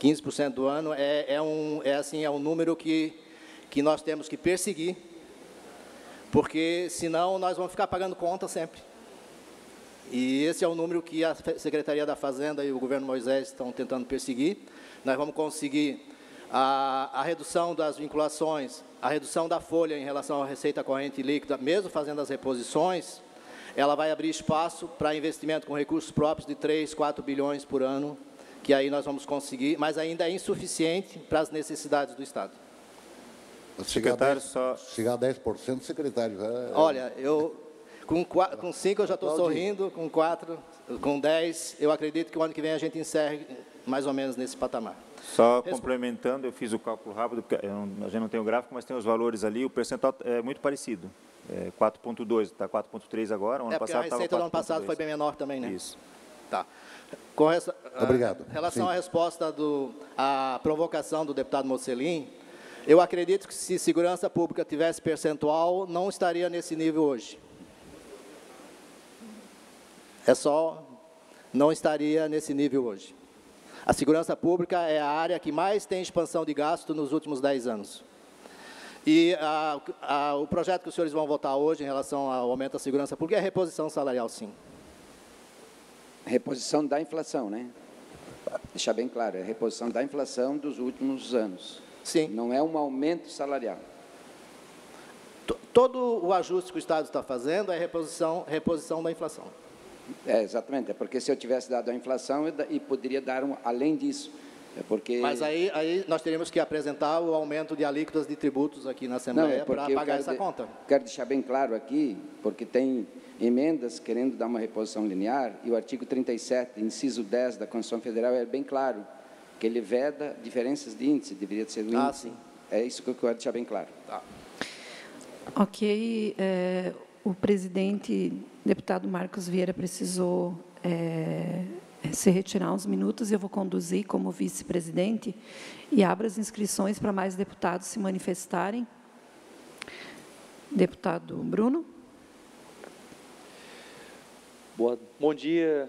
15% do ano é, é, um, é, assim, é um número que, que nós temos que perseguir, porque senão nós vamos ficar pagando conta sempre. E esse é o número que a Secretaria da Fazenda e o governo Moisés estão tentando perseguir. Nós vamos conseguir a, a, redução das vinculações, a redução da folha em relação à receita corrente líquida, mesmo fazendo as reposições, ela vai abrir espaço para investimento com recursos próprios de 3, 4 bilhões por ano, que aí nós vamos conseguir, mas ainda é insuficiente para as necessidades do Estado. Secretário, só... Chegar a 10%, secretário. É... Olha, eu com, quatro, com cinco eu já estou sorrindo, com quatro, com 10, eu acredito que o ano que vem a gente encerre mais ou menos nesse patamar. Só complementando, eu fiz o cálculo rápido, porque eu, a gente não tem o gráfico, mas tem os valores ali, o percentual é muito parecido. É 4,2, está 4,3 agora, o ano é, passado a receita do ano passado foi bem menor também, né? Isso. Tá. Com essa, Obrigado. Em relação Sim. à resposta do, à provocação do deputado Mocelin, eu acredito que se segurança pública tivesse percentual, não estaria nesse nível hoje. É só, não estaria nesse nível hoje. A segurança pública é a área que mais tem expansão de gasto nos últimos 10 anos. E a, a, o projeto que os senhores vão votar hoje em relação ao aumento da segurança pública é reposição salarial, sim. Reposição da inflação, né? Deixar bem claro, é reposição da inflação dos últimos anos. Sim. Não é um aumento salarial. Todo o ajuste que o Estado está fazendo é reposição, reposição da inflação. É, exatamente. É porque se eu tivesse dado a inflação, eu e poderia dar um, além disso. É porque... Mas aí, aí nós teríamos que apresentar o aumento de alíquotas de tributos aqui na Assembleia é para pagar essa de, conta. Quero deixar bem claro aqui, porque tem emendas querendo dar uma reposição linear, e o artigo 37, inciso 10 da Constituição Federal é bem claro, que ele veda diferenças de índice, deveria ser o Ah, índice. sim. É isso que eu quero deixar bem claro. Tá. Ok, é, o presidente, deputado Marcos Vieira, precisou é, se retirar uns minutos. Eu vou conduzir como vice-presidente e abro as inscrições para mais deputados se manifestarem. Deputado Bruno. Boa, bom dia,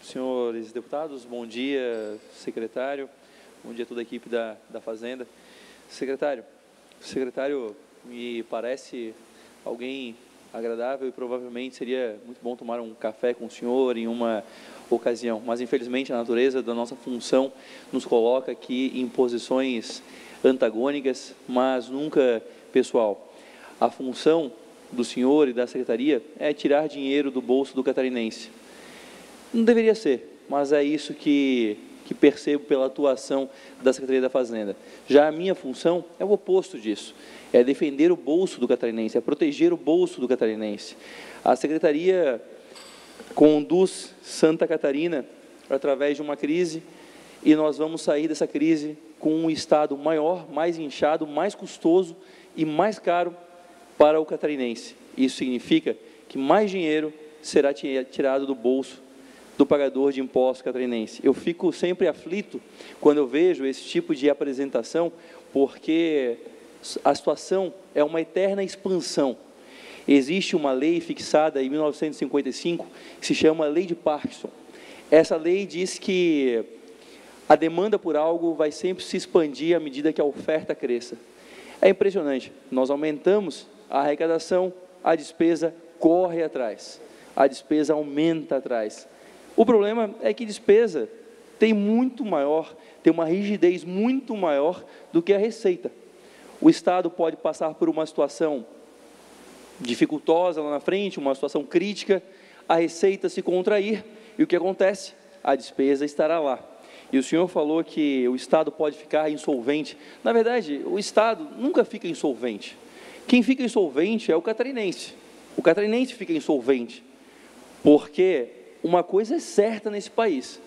senhores deputados, bom dia, secretário, bom dia a toda a equipe da, da Fazenda. Secretário, o secretário me parece alguém agradável e provavelmente seria muito bom tomar um café com o senhor em uma ocasião, mas infelizmente a natureza da nossa função nos coloca aqui em posições antagônicas, mas nunca pessoal. A função do senhor e da secretaria é tirar dinheiro do bolso do catarinense. Não deveria ser, mas é isso que, que percebo pela atuação da Secretaria da Fazenda. Já a minha função é o oposto disso, é defender o bolso do catarinense, é proteger o bolso do catarinense. A Secretaria conduz Santa Catarina através de uma crise e nós vamos sair dessa crise com um Estado maior, mais inchado, mais custoso e mais caro para o catarinense. Isso significa que mais dinheiro será tirado do bolso do pagador de impostos catarinense. Eu fico sempre aflito quando eu vejo esse tipo de apresentação, porque a situação é uma eterna expansão. Existe uma lei fixada em 1955 que se chama Lei de Parkinson. Essa lei diz que a demanda por algo vai sempre se expandir à medida que a oferta cresça. É impressionante. Nós aumentamos a arrecadação, a despesa corre atrás, a despesa aumenta atrás. O problema é que despesa tem muito maior, tem uma rigidez muito maior do que a receita. O Estado pode passar por uma situação dificultosa lá na frente, uma situação crítica, a receita se contrair, e o que acontece? A despesa estará lá. E o senhor falou que o Estado pode ficar insolvente. Na verdade, o Estado nunca fica insolvente. Quem fica insolvente é o catarinense. O catarinense fica insolvente. Porque uma coisa é certa nesse país: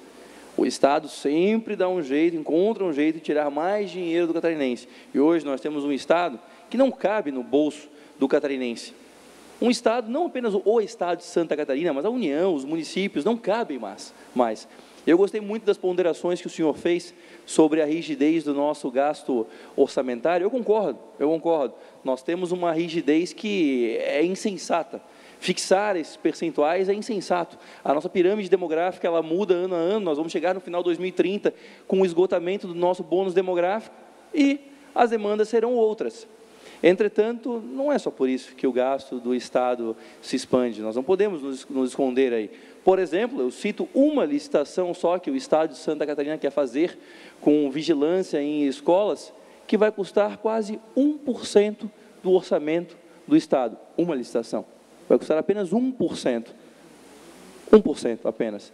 o Estado sempre dá um jeito, encontra um jeito de tirar mais dinheiro do catarinense. E hoje nós temos um Estado que não cabe no bolso do catarinense. Um Estado, não apenas o Estado de Santa Catarina, mas a União, os municípios, não cabem mais. mais. Eu gostei muito das ponderações que o senhor fez sobre a rigidez do nosso gasto orçamentário. Eu concordo, eu concordo. Nós temos uma rigidez que é insensata. Fixar esses percentuais é insensato. A nossa pirâmide demográfica ela muda ano a ano. Nós vamos chegar no final de 2030 com o esgotamento do nosso bônus demográfico e as demandas serão outras. Entretanto, não é só por isso que o gasto do Estado se expande. Nós não podemos nos, esconder aí. Por exemplo, eu cito uma licitação só que o Estado de Santa Catarina quer fazer com vigilância em escolas, que vai custar quase 1% do orçamento do Estado. Uma licitação. Vai custar apenas 1%. 1% apenas.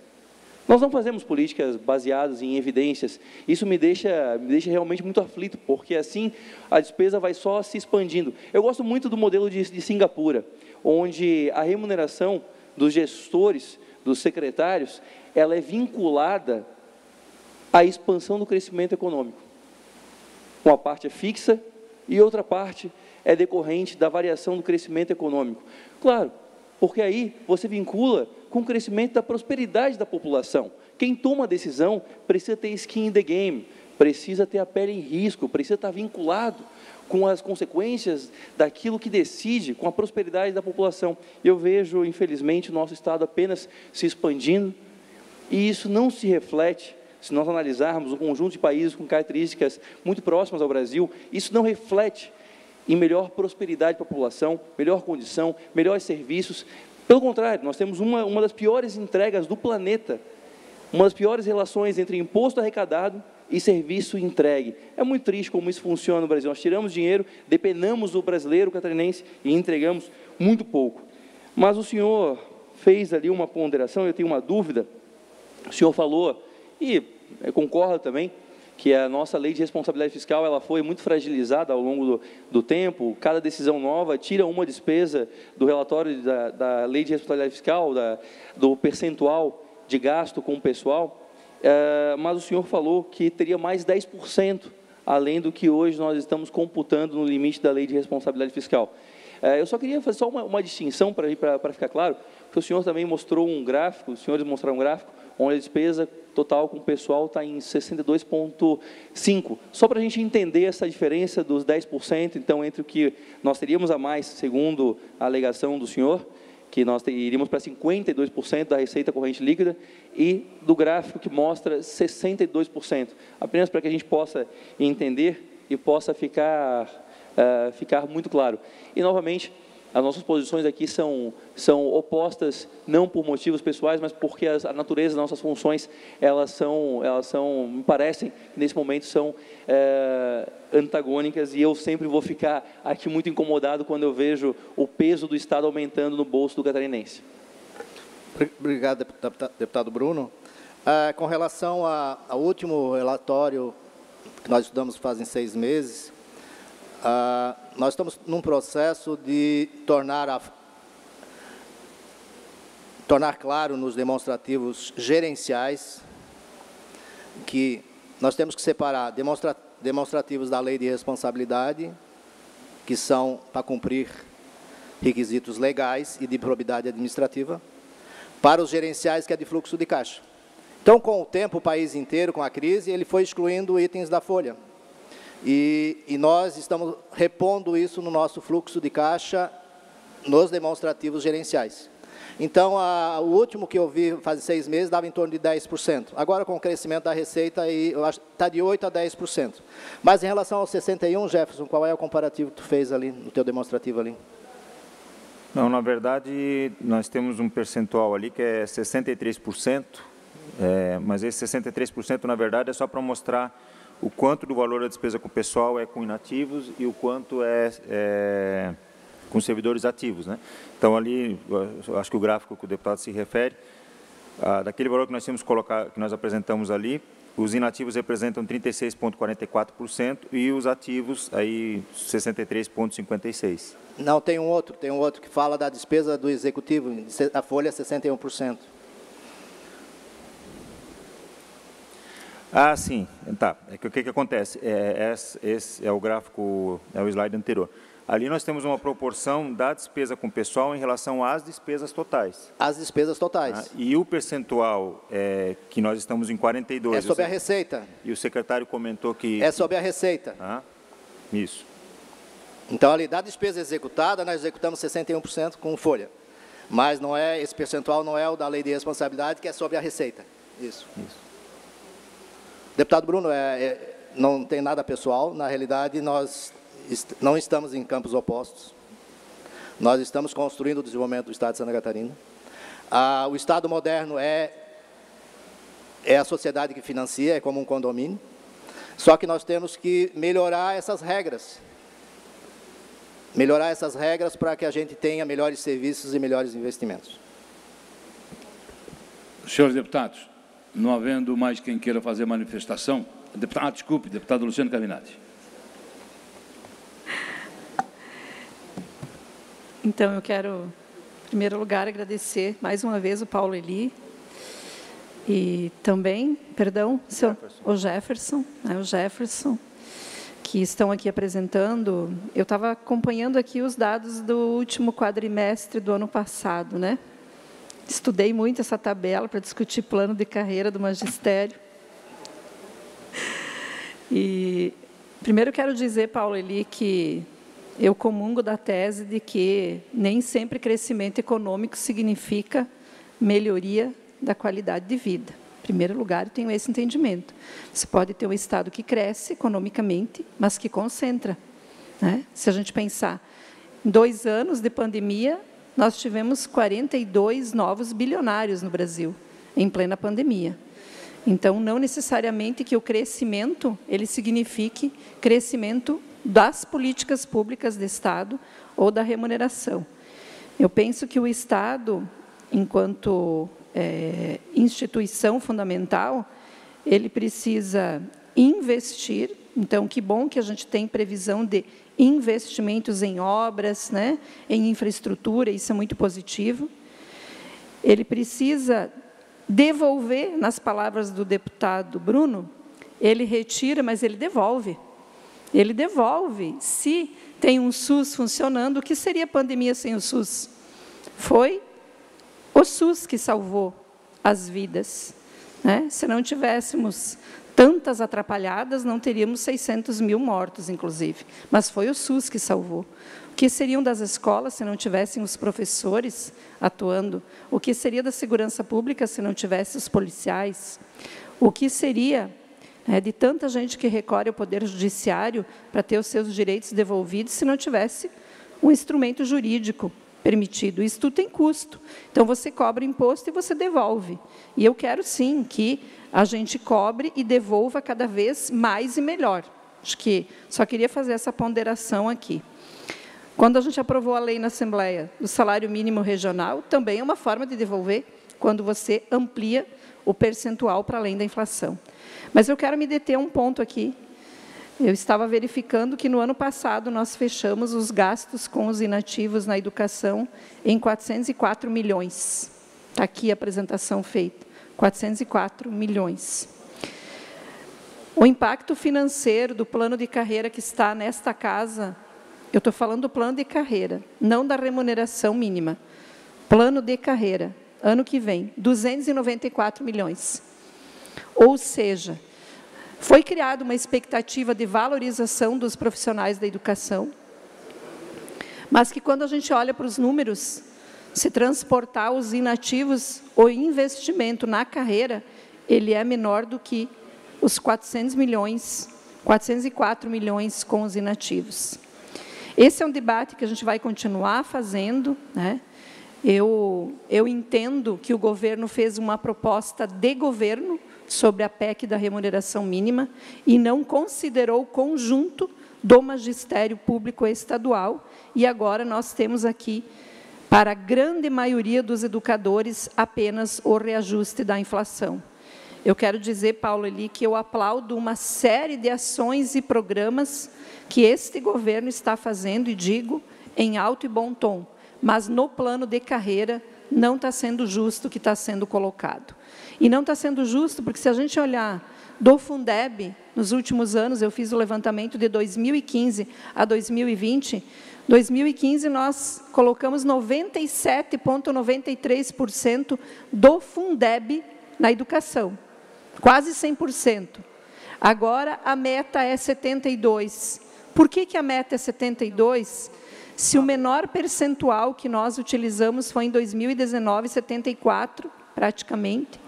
Nós não fazemos políticas baseadas em evidências. Isso me deixa, me deixa realmente muito aflito, porque assim a despesa vai só se expandindo. Eu gosto muito do modelo de, de Singapura, onde a remuneração dos gestores, dos secretários, ela é vinculada a expansão do crescimento econômico. Uma parte é fixa e outra parte é decorrente da variação do crescimento econômico. Claro, porque aí você vincula com o crescimento da prosperidade da população. Quem toma a decisão precisa ter skin in the game, precisa ter a pele em risco, precisa estar vinculado com as consequências daquilo que decide, com a prosperidade da população. Eu vejo, infelizmente, o nosso Estado apenas se expandindo, e isso não se reflete, se nós analisarmos um conjunto de países com características muito próximas ao Brasil, isso não reflete em melhor prosperidade para a população, melhor condição, melhores serviços. Pelo contrário, nós temos uma, uma das piores entregas do planeta, uma das piores relações entre imposto arrecadado e serviço entregue. É muito triste como isso funciona no Brasil. Nós tiramos dinheiro, depenamos do brasileiro catarinense e entregamos muito pouco. Mas o senhor fez ali uma ponderação, eu tenho uma dúvida. O senhor falou, e eu concordo também, que a nossa lei de responsabilidade fiscal ela foi muito fragilizada ao longo do, do tempo. Cada decisão nova tira uma despesa do relatório da, da lei de responsabilidade fiscal, da, do percentual de gasto com o pessoal. É, mas o senhor falou que teria mais 10%, além do que hoje nós estamos computando no limite da lei de responsabilidade fiscal. É, eu só queria fazer só uma, uma distinção para ficar claro, porque o senhor também mostrou um gráfico, os senhores mostraram um gráfico, onde a despesa total com o pessoal está em 62,5%. Só para a gente entender essa diferença dos 10%, então, entre o que nós teríamos a mais, segundo a alegação do senhor, que nós iríamos para 52% da receita corrente líquida, e do gráfico que mostra 62%, apenas para que a gente possa entender e possa ficar, uh, ficar muito claro. E, novamente, as nossas posições aqui são, são opostas, não por motivos pessoais, mas porque a natureza das nossas funções, elas são, elas são me parecem, nesse momento, são é, antagônicas, e eu sempre vou ficar aqui muito incomodado quando eu vejo o peso do Estado aumentando no bolso do catarinense. Obrigado, deputado Bruno. Ah, com relação ao último relatório que nós estudamos fazem seis meses, ah, nós estamos num processo de tornar, a, tornar claro nos demonstrativos gerenciais que nós temos que separar demonstra, demonstrativos da lei de responsabilidade, que são para cumprir requisitos legais e de probidade administrativa, para os gerenciais, que é de fluxo de caixa. Então, com o tempo, o país inteiro, com a crise, ele foi excluindo itens da folha. E, e nós estamos repondo isso no nosso fluxo de caixa nos demonstrativos gerenciais. Então, a, o último que eu vi faz seis meses dava em torno de 10%. Agora, com o crescimento da receita, está de 8% a 10%. Mas em relação ao 61, Jefferson, qual é o comparativo que tu fez ali, no teu demonstrativo ali? Não, na verdade, nós temos um percentual ali que é 63%, é, mas esse 63%, na verdade, é só para mostrar o quanto do valor da despesa com pessoal é com inativos e o quanto é, é com servidores ativos. Né? Então, ali, acho que o gráfico que o deputado se refere, ah, daquele valor que nós temos colocar, que nós apresentamos ali, os inativos representam 36,44% e os ativos aí 63,56%. Não, tem um outro, tem um outro que fala da despesa do executivo, a folha é 61%. Ah, sim. Tá. É que o que, que acontece? É, esse, esse é o gráfico, é o slide anterior. Ali nós temos uma proporção da despesa com o pessoal em relação às despesas totais. As despesas totais. Ah, e o percentual é, que nós estamos em 42. É sobre a receita. E o secretário comentou que... É sobre a receita. Ah, isso. Então, ali, da despesa executada, nós executamos 61% com folha. Mas não é, esse percentual não é o da lei de responsabilidade, que é sobre a receita. Isso. Isso. Deputado Bruno, é, é, não tem nada pessoal. Na realidade, nós est não estamos em campos opostos. Nós estamos construindo o desenvolvimento do Estado de Santa Catarina. Ah, o Estado moderno é, é a sociedade que financia, é como um condomínio. Só que nós temos que melhorar essas regras. Melhorar essas regras para que a gente tenha melhores serviços e melhores investimentos. Senhores deputados, não havendo mais quem queira fazer manifestação, deputado, ah, desculpe, deputado Luciano Caminati. Então, eu quero, em primeiro lugar, agradecer mais uma vez o Paulo Eli e também, perdão, seu, Jefferson. o Jefferson, né, o Jefferson, que estão aqui apresentando. Eu estava acompanhando aqui os dados do último quadrimestre do ano passado, né? Estudei muito essa tabela para discutir plano de carreira do magistério. E primeiro quero dizer, Paulo Eli, que eu comungo da tese de que nem sempre crescimento econômico significa melhoria da qualidade de vida. Em primeiro lugar, eu tenho esse entendimento. Você pode ter um Estado que cresce economicamente, mas que concentra. Né? Se a gente pensar, em dois anos de pandemia, nós tivemos 42 novos bilionários no Brasil, em plena pandemia. Então, não necessariamente que o crescimento ele signifique crescimento das políticas públicas do Estado ou da remuneração. Eu penso que o Estado, enquanto é, instituição fundamental, ele precisa investir. Então, que bom que a gente tem previsão de investimentos em obras, né, em infraestrutura, isso é muito positivo. Ele precisa devolver, nas palavras do deputado Bruno, ele retira, mas ele devolve. Ele devolve. Se tem um SUS funcionando, o que seria pandemia sem o SUS? Foi o SUS que salvou as vidas. Né? Se não tivéssemos tantas atrapalhadas, não teríamos 600 mil mortos, inclusive. Mas foi o SUS que salvou. O que seriam das escolas se não tivessem os professores atuando? O que seria da segurança pública se não tivesse os policiais? O que seria é, de tanta gente que recorre ao Poder Judiciário para ter os seus direitos devolvidos se não tivesse um instrumento jurídico permitido. Isso tudo tem custo. Então, você cobra imposto e você devolve. E eu quero, sim, que a gente cobre e devolva cada vez mais e melhor. Acho que só queria fazer essa ponderação aqui. Quando a gente aprovou a lei na Assembleia do salário mínimo regional, também é uma forma de devolver, quando você amplia o percentual para além da inflação. Mas eu quero me deter um ponto aqui. Eu estava verificando que no ano passado nós fechamos os gastos com os inativos na educação em 404 milhões. Está aqui a apresentação feita. 404 milhões. O impacto financeiro do plano de carreira que está nesta casa, eu estou falando do plano de carreira, não da remuneração mínima. Plano de carreira, ano que vem, 294 milhões. Ou seja, foi criada uma expectativa de valorização dos profissionais da educação, mas que quando a gente olha para os números, se transportar os inativos, o investimento na carreira, ele é menor do que os 400 milhões, 404 milhões com os inativos. Esse é um debate que a gente vai continuar fazendo, né? Eu, eu entendo que o governo fez uma proposta de governo, sobre a PEC da remuneração mínima e não considerou o conjunto do magistério público estadual. E agora nós temos aqui, para a grande maioria dos educadores, apenas o reajuste da inflação. Eu quero dizer, Paulo Eli, que eu aplaudo uma série de ações e programas que este governo está fazendo, e digo em alto e bom tom, mas no plano de carreira não está sendo justo o que está sendo colocado. E não está sendo justo, porque se a gente olhar do Fundeb, nos últimos anos, eu fiz o levantamento de 2015 a 2020, 2015 nós colocamos 97,93% do Fundeb na educação, quase 100%. Agora a meta é 72. Por que, que a meta é 72? Se o menor percentual que nós utilizamos foi em 2019, 74, praticamente,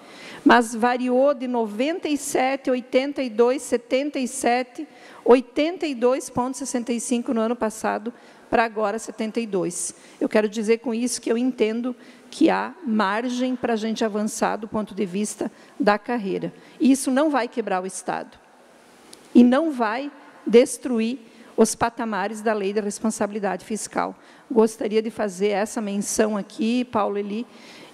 mas variou de 97, 82, 77, 82,65 no ano passado para agora 72. Eu quero dizer com isso que eu entendo que há margem para a gente avançar do ponto de vista da carreira. E isso não vai quebrar o Estado. E não vai destruir os patamares da lei da responsabilidade fiscal. Gostaria de fazer essa menção aqui, Paulo Eli,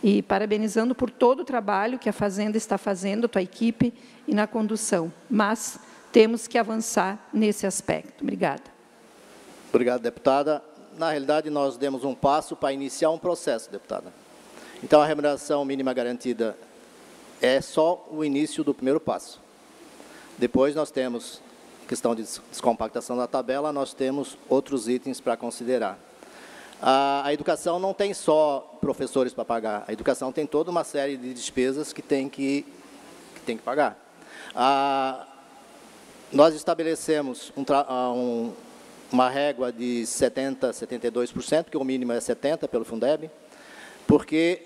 e parabenizando por todo o trabalho que a Fazenda está fazendo, a tua equipe, e na condução. Mas temos que avançar nesse aspecto. Obrigada. Obrigado, deputada. Na realidade, nós demos um passo para iniciar um processo, deputada. Então, a remuneração mínima garantida é só o início do primeiro passo. Depois nós temos questão de descompactação da tabela, nós temos outros itens para considerar. A, a, educação não tem só professores para pagar, a educação tem toda uma série de despesas que tem que, que, tem que pagar. A, nós estabelecemos um, um, uma régua de 70%, 72%, porque o mínimo é 70% pelo Fundeb, porque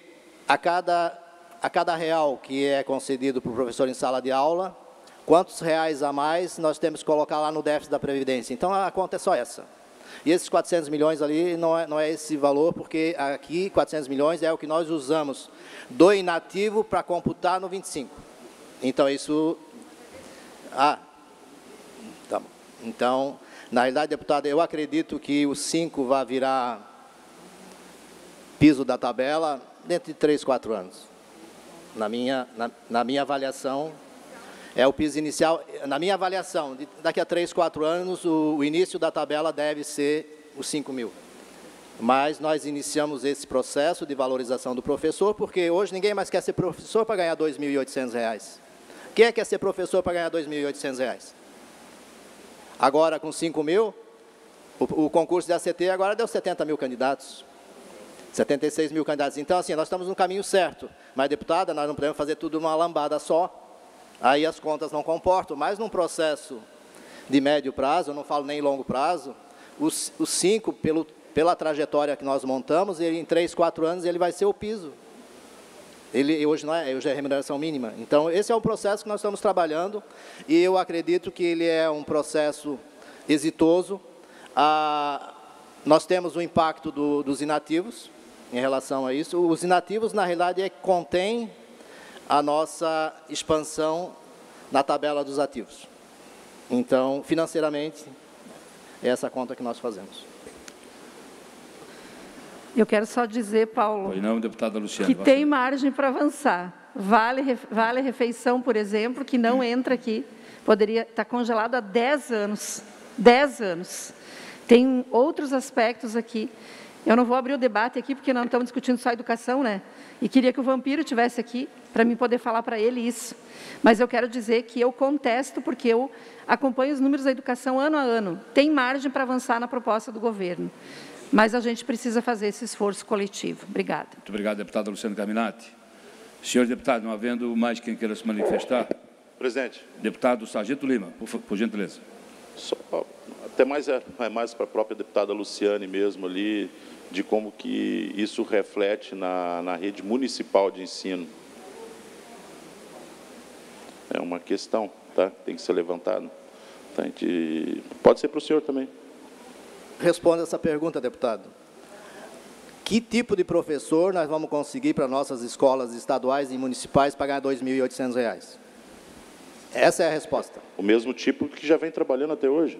a cada, a cada real que é concedido para o professor em sala de aula, quantos reais a mais nós temos que colocar lá no déficit da Previdência. Então, a conta é só essa. E esses 400 milhões ali não é, não é esse valor, porque aqui 400 milhões é o que nós usamos do inativo para computar no 25. Então, isso... Ah, tá bom. Então, na realidade, deputado, eu acredito que o 5 vai virar piso da tabela dentro de 3, 4 anos. Na minha, na, na minha avaliação, é o piso inicial. Na minha avaliação, daqui a 3, 4 anos, o, o início da tabela deve ser os 5 mil. Mas nós iniciamos esse processo de valorização do professor, porque hoje ninguém mais quer ser professor para ganhar R$ 2.800. Quem é que quer ser professor para ganhar R$ 2.800? Agora, com 5 mil, o, o, concurso de ACT agora deu 70 mil candidatos. 76 mil candidatos. Então, assim, nós estamos no caminho certo. Mas, deputada, nós não podemos fazer tudo uma lambada só. Aí as contas não comportam. Mas, num processo de médio prazo, eu não falo nem longo prazo, os, os cinco, pelo, pela trajetória que nós montamos, ele, em três, quatro anos, ele vai ser o piso. Ele hoje não é, hoje é remuneração mínima. Então, esse é um processo que nós estamos trabalhando e eu acredito que ele é um processo exitoso. Ah, nós temos o impacto do, dos inativos em relação a isso. Os inativos, na realidade, é contém a nossa expansão na tabela dos ativos. Então, financeiramente, é essa conta que nós fazemos. Eu quero só dizer, Paulo, não, deputada Luciana, que tem margem para avançar. Vale, vale refeição, por exemplo, que não entra aqui, poderia estar tá congelado há 10 anos. 10 anos. Tem outros aspectos aqui. Eu não vou abrir o debate aqui, porque não estamos discutindo só educação, né? E queria que o Vampiro tivesse aqui, para mim poder falar para ele isso. Mas eu quero dizer que eu contesto, porque eu acompanho os números da educação ano a ano. Tem margem para avançar na proposta do governo. Mas a gente precisa fazer esse esforço coletivo. Obrigada. Muito obrigado, deputado Luciano Caminati. Senhor deputado, não havendo mais quem queira se manifestar. Presidente. Deputado Sargento Lima, por, por gentileza. Só, até mais é, é mais para a própria deputada Luciane mesmo ali, de como que isso reflete na, na rede municipal de ensino. É uma questão, tá? Tem que ser levantada. Tá? Gente, pode ser para o senhor também. Responda essa pergunta, deputado. Que tipo de professor nós vamos conseguir para nossas escolas estaduais e municipais pagar R$ 2.800? Essa é a resposta. O mesmo tipo que já vem trabalhando até hoje.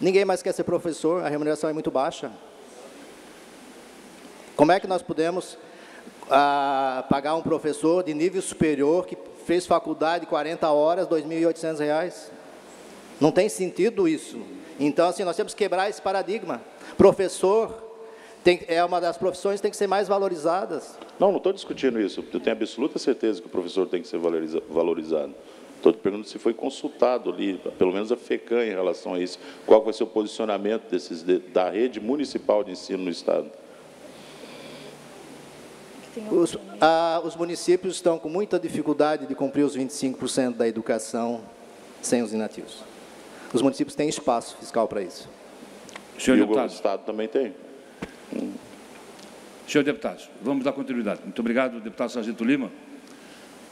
Ninguém mais quer ser professor, a remuneração é muito baixa. Como é que nós podemos ah, pagar um professor de nível superior que fez faculdade 40 horas, R$ 2.800? Não tem sentido isso. Então, assim, nós temos que quebrar esse paradigma. Professor tem, é uma das profissões que tem que ser mais valorizadas. Não, não estou discutindo isso. Eu tenho absoluta certeza que o professor tem que ser valorizado. Estou te perguntando se foi consultado ali, pelo menos a FECAM, em relação a isso. Qual vai ser o posicionamento desses, da rede municipal de ensino no Estado? Os, ah, os municípios estão com muita dificuldade de cumprir os 25% da educação sem os inativos. Os municípios têm espaço fiscal para isso. Senhor e deputado. o Estado também tem. Hum. Senhor deputado, vamos dar continuidade. Muito obrigado, deputado Sargento Lima.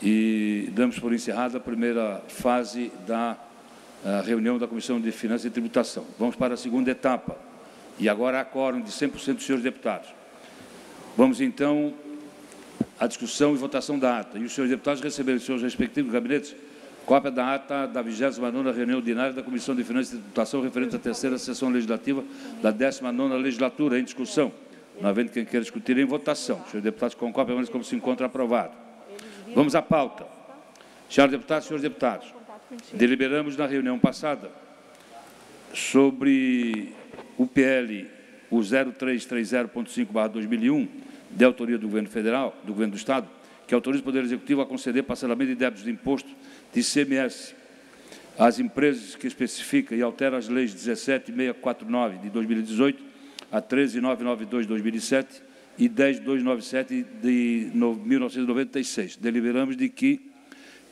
E damos por encerrada a primeira fase da a reunião da Comissão de Finanças e Tributação. Vamos para a segunda etapa. E agora há quórum de 100% dos senhores deputados. Vamos, então, à discussão e votação da ata. E os senhores deputados receberem seus respectivos gabinetes Cópia da ata da 29ª reunião ordinária da Comissão de Finanças e Tributação referente à terceira sessão legislativa da 19ª legislatura, em discussão. Não havendo quem queira discutir em votação. Senhores deputados, com cópia, mas como se encontra aprovado. Vamos à pauta. Senhores deputados, senhores deputados, deliberamos na reunião passada sobre o PL, o 0330.5-2001, de autoria do Governo Federal, do Governo do Estado, que autoriza o Poder Executivo a conceder parcelamento de débitos de imposto de ICMS às empresas que especifica e altera as leis 17649 de 2018, a 13992 de 2007 e 10297 de 1996. Deliberamos de que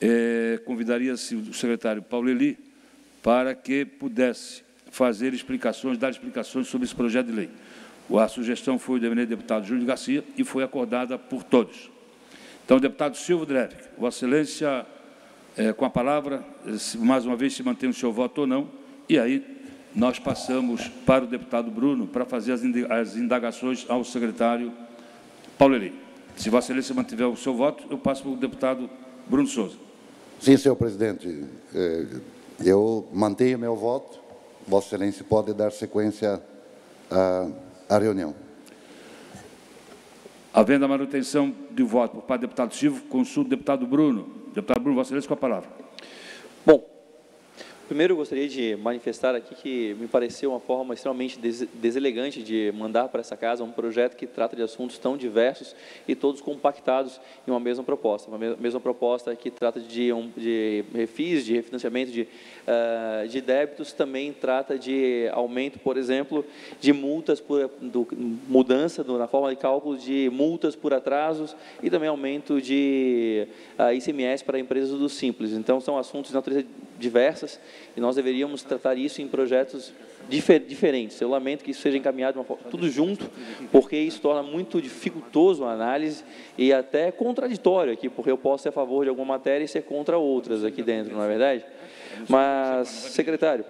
eh, convidaria-se o secretário Paulo Eli para que pudesse fazer explicações, dar explicações sobre esse projeto de lei. A sugestão foi do eminente deputado Júlio Garcia e foi acordada por todos. Então, deputado Silvio Dreve, Vossa Excelência, é, com a palavra, mais uma vez se mantém o seu voto ou não, e aí nós passamos para o deputado Bruno para fazer as indagações ao secretário Paulo Eli. Se Vossa Excelência mantiver o seu voto, eu passo para o deputado Bruno Souza. Sim, senhor presidente. É, eu mantenho meu voto. Vossa Excelência pode dar sequência à, à reunião. Havendo a manutenção de voto por parte do deputado Silvio, consulto o deputado Bruno. Deputado Bruno, Vossa Excelência, com a palavra. Bom, Primeiro, eu gostaria de manifestar aqui que me pareceu uma forma extremamente des deselegante de mandar para essa casa um projeto que trata de assuntos tão diversos e todos compactados em uma mesma proposta. Uma mesma proposta que trata de, um, de refis, de refinanciamento de, uh, de débitos, também trata de aumento, por exemplo, de multas por do, mudança do, na forma de cálculo de multas por atrasos e também aumento de uh, ah, ICMS para empresas do Simples. Então, são assuntos de natureza diversas e nós deveríamos tratar isso em projetos difer diferentes. Eu lamento que isso seja encaminhado forma, tudo junto, porque isso torna muito dificultoso a análise e até contraditório aqui, porque eu posso ser a favor de alguma matéria e ser contra outras aqui dentro, não é verdade? Mas, secretário,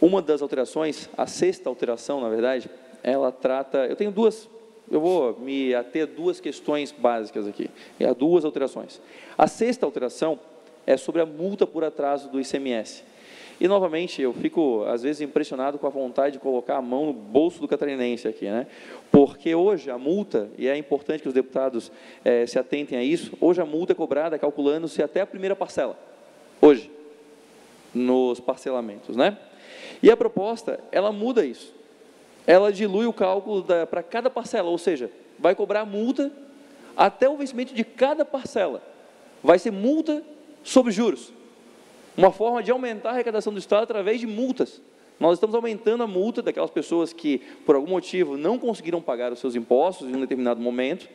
uma das alterações, a sexta alteração, na verdade, ela trata. Eu tenho duas. Eu vou me ater a duas questões básicas aqui, a duas alterações. A sexta alteração é sobre a multa por atraso do ICMS. E, novamente, eu fico, às vezes, impressionado com a vontade de colocar a mão no bolso do catarinense aqui, né? Porque hoje a multa, e é importante que os deputados é, se atentem a isso, hoje a multa é cobrada calculando-se até a primeira parcela. Hoje, nos parcelamentos, né? E a proposta, ela muda isso. Ela dilui o cálculo para cada parcela, ou seja, vai cobrar multa até o vencimento de cada parcela. Vai ser multa sobre juros. Uma forma de aumentar a arrecadação do Estado através de multas. Nós estamos aumentando a multa daquelas pessoas que, por algum motivo, não conseguiram pagar os seus impostos em um determinado momento,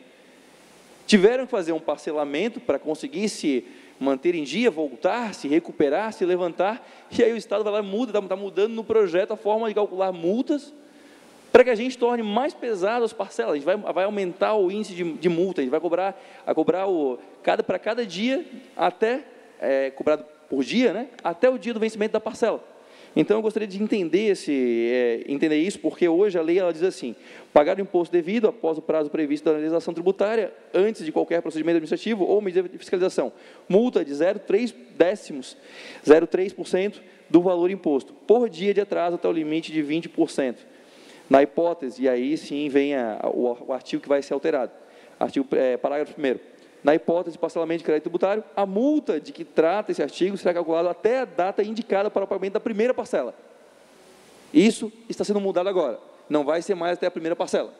tiveram que fazer um parcelamento para conseguir se manter em dia, voltar, se recuperar, se levantar, e aí o Estado vai lá e muda, está mudando no projeto a forma de calcular multas para que a gente torne mais pesado as parcelas. A gente vai, vai aumentar o índice de, de multa, a gente vai cobrar, cobrar o, cada, para cada dia até é, cobrado por dia, né, até o dia do vencimento da parcela. Então, eu gostaria de entender, esse, é, entender isso, porque hoje a lei ela diz assim, pagar o imposto devido após o prazo previsto da legislação tributária, antes de qualquer procedimento administrativo ou medida de fiscalização. Multa de 0,3 décimos, 0,3% do valor imposto, por dia de atraso até o limite de 20%. Na hipótese, e aí sim vem a, o, o, artigo que vai ser alterado. Artigo, é, parágrafo 1 na hipótese de parcelamento de crédito tributário, a multa de que trata esse artigo será calculada até a data indicada para o pagamento da primeira parcela. Isso está sendo mudado agora. Não vai ser mais até a primeira parcela.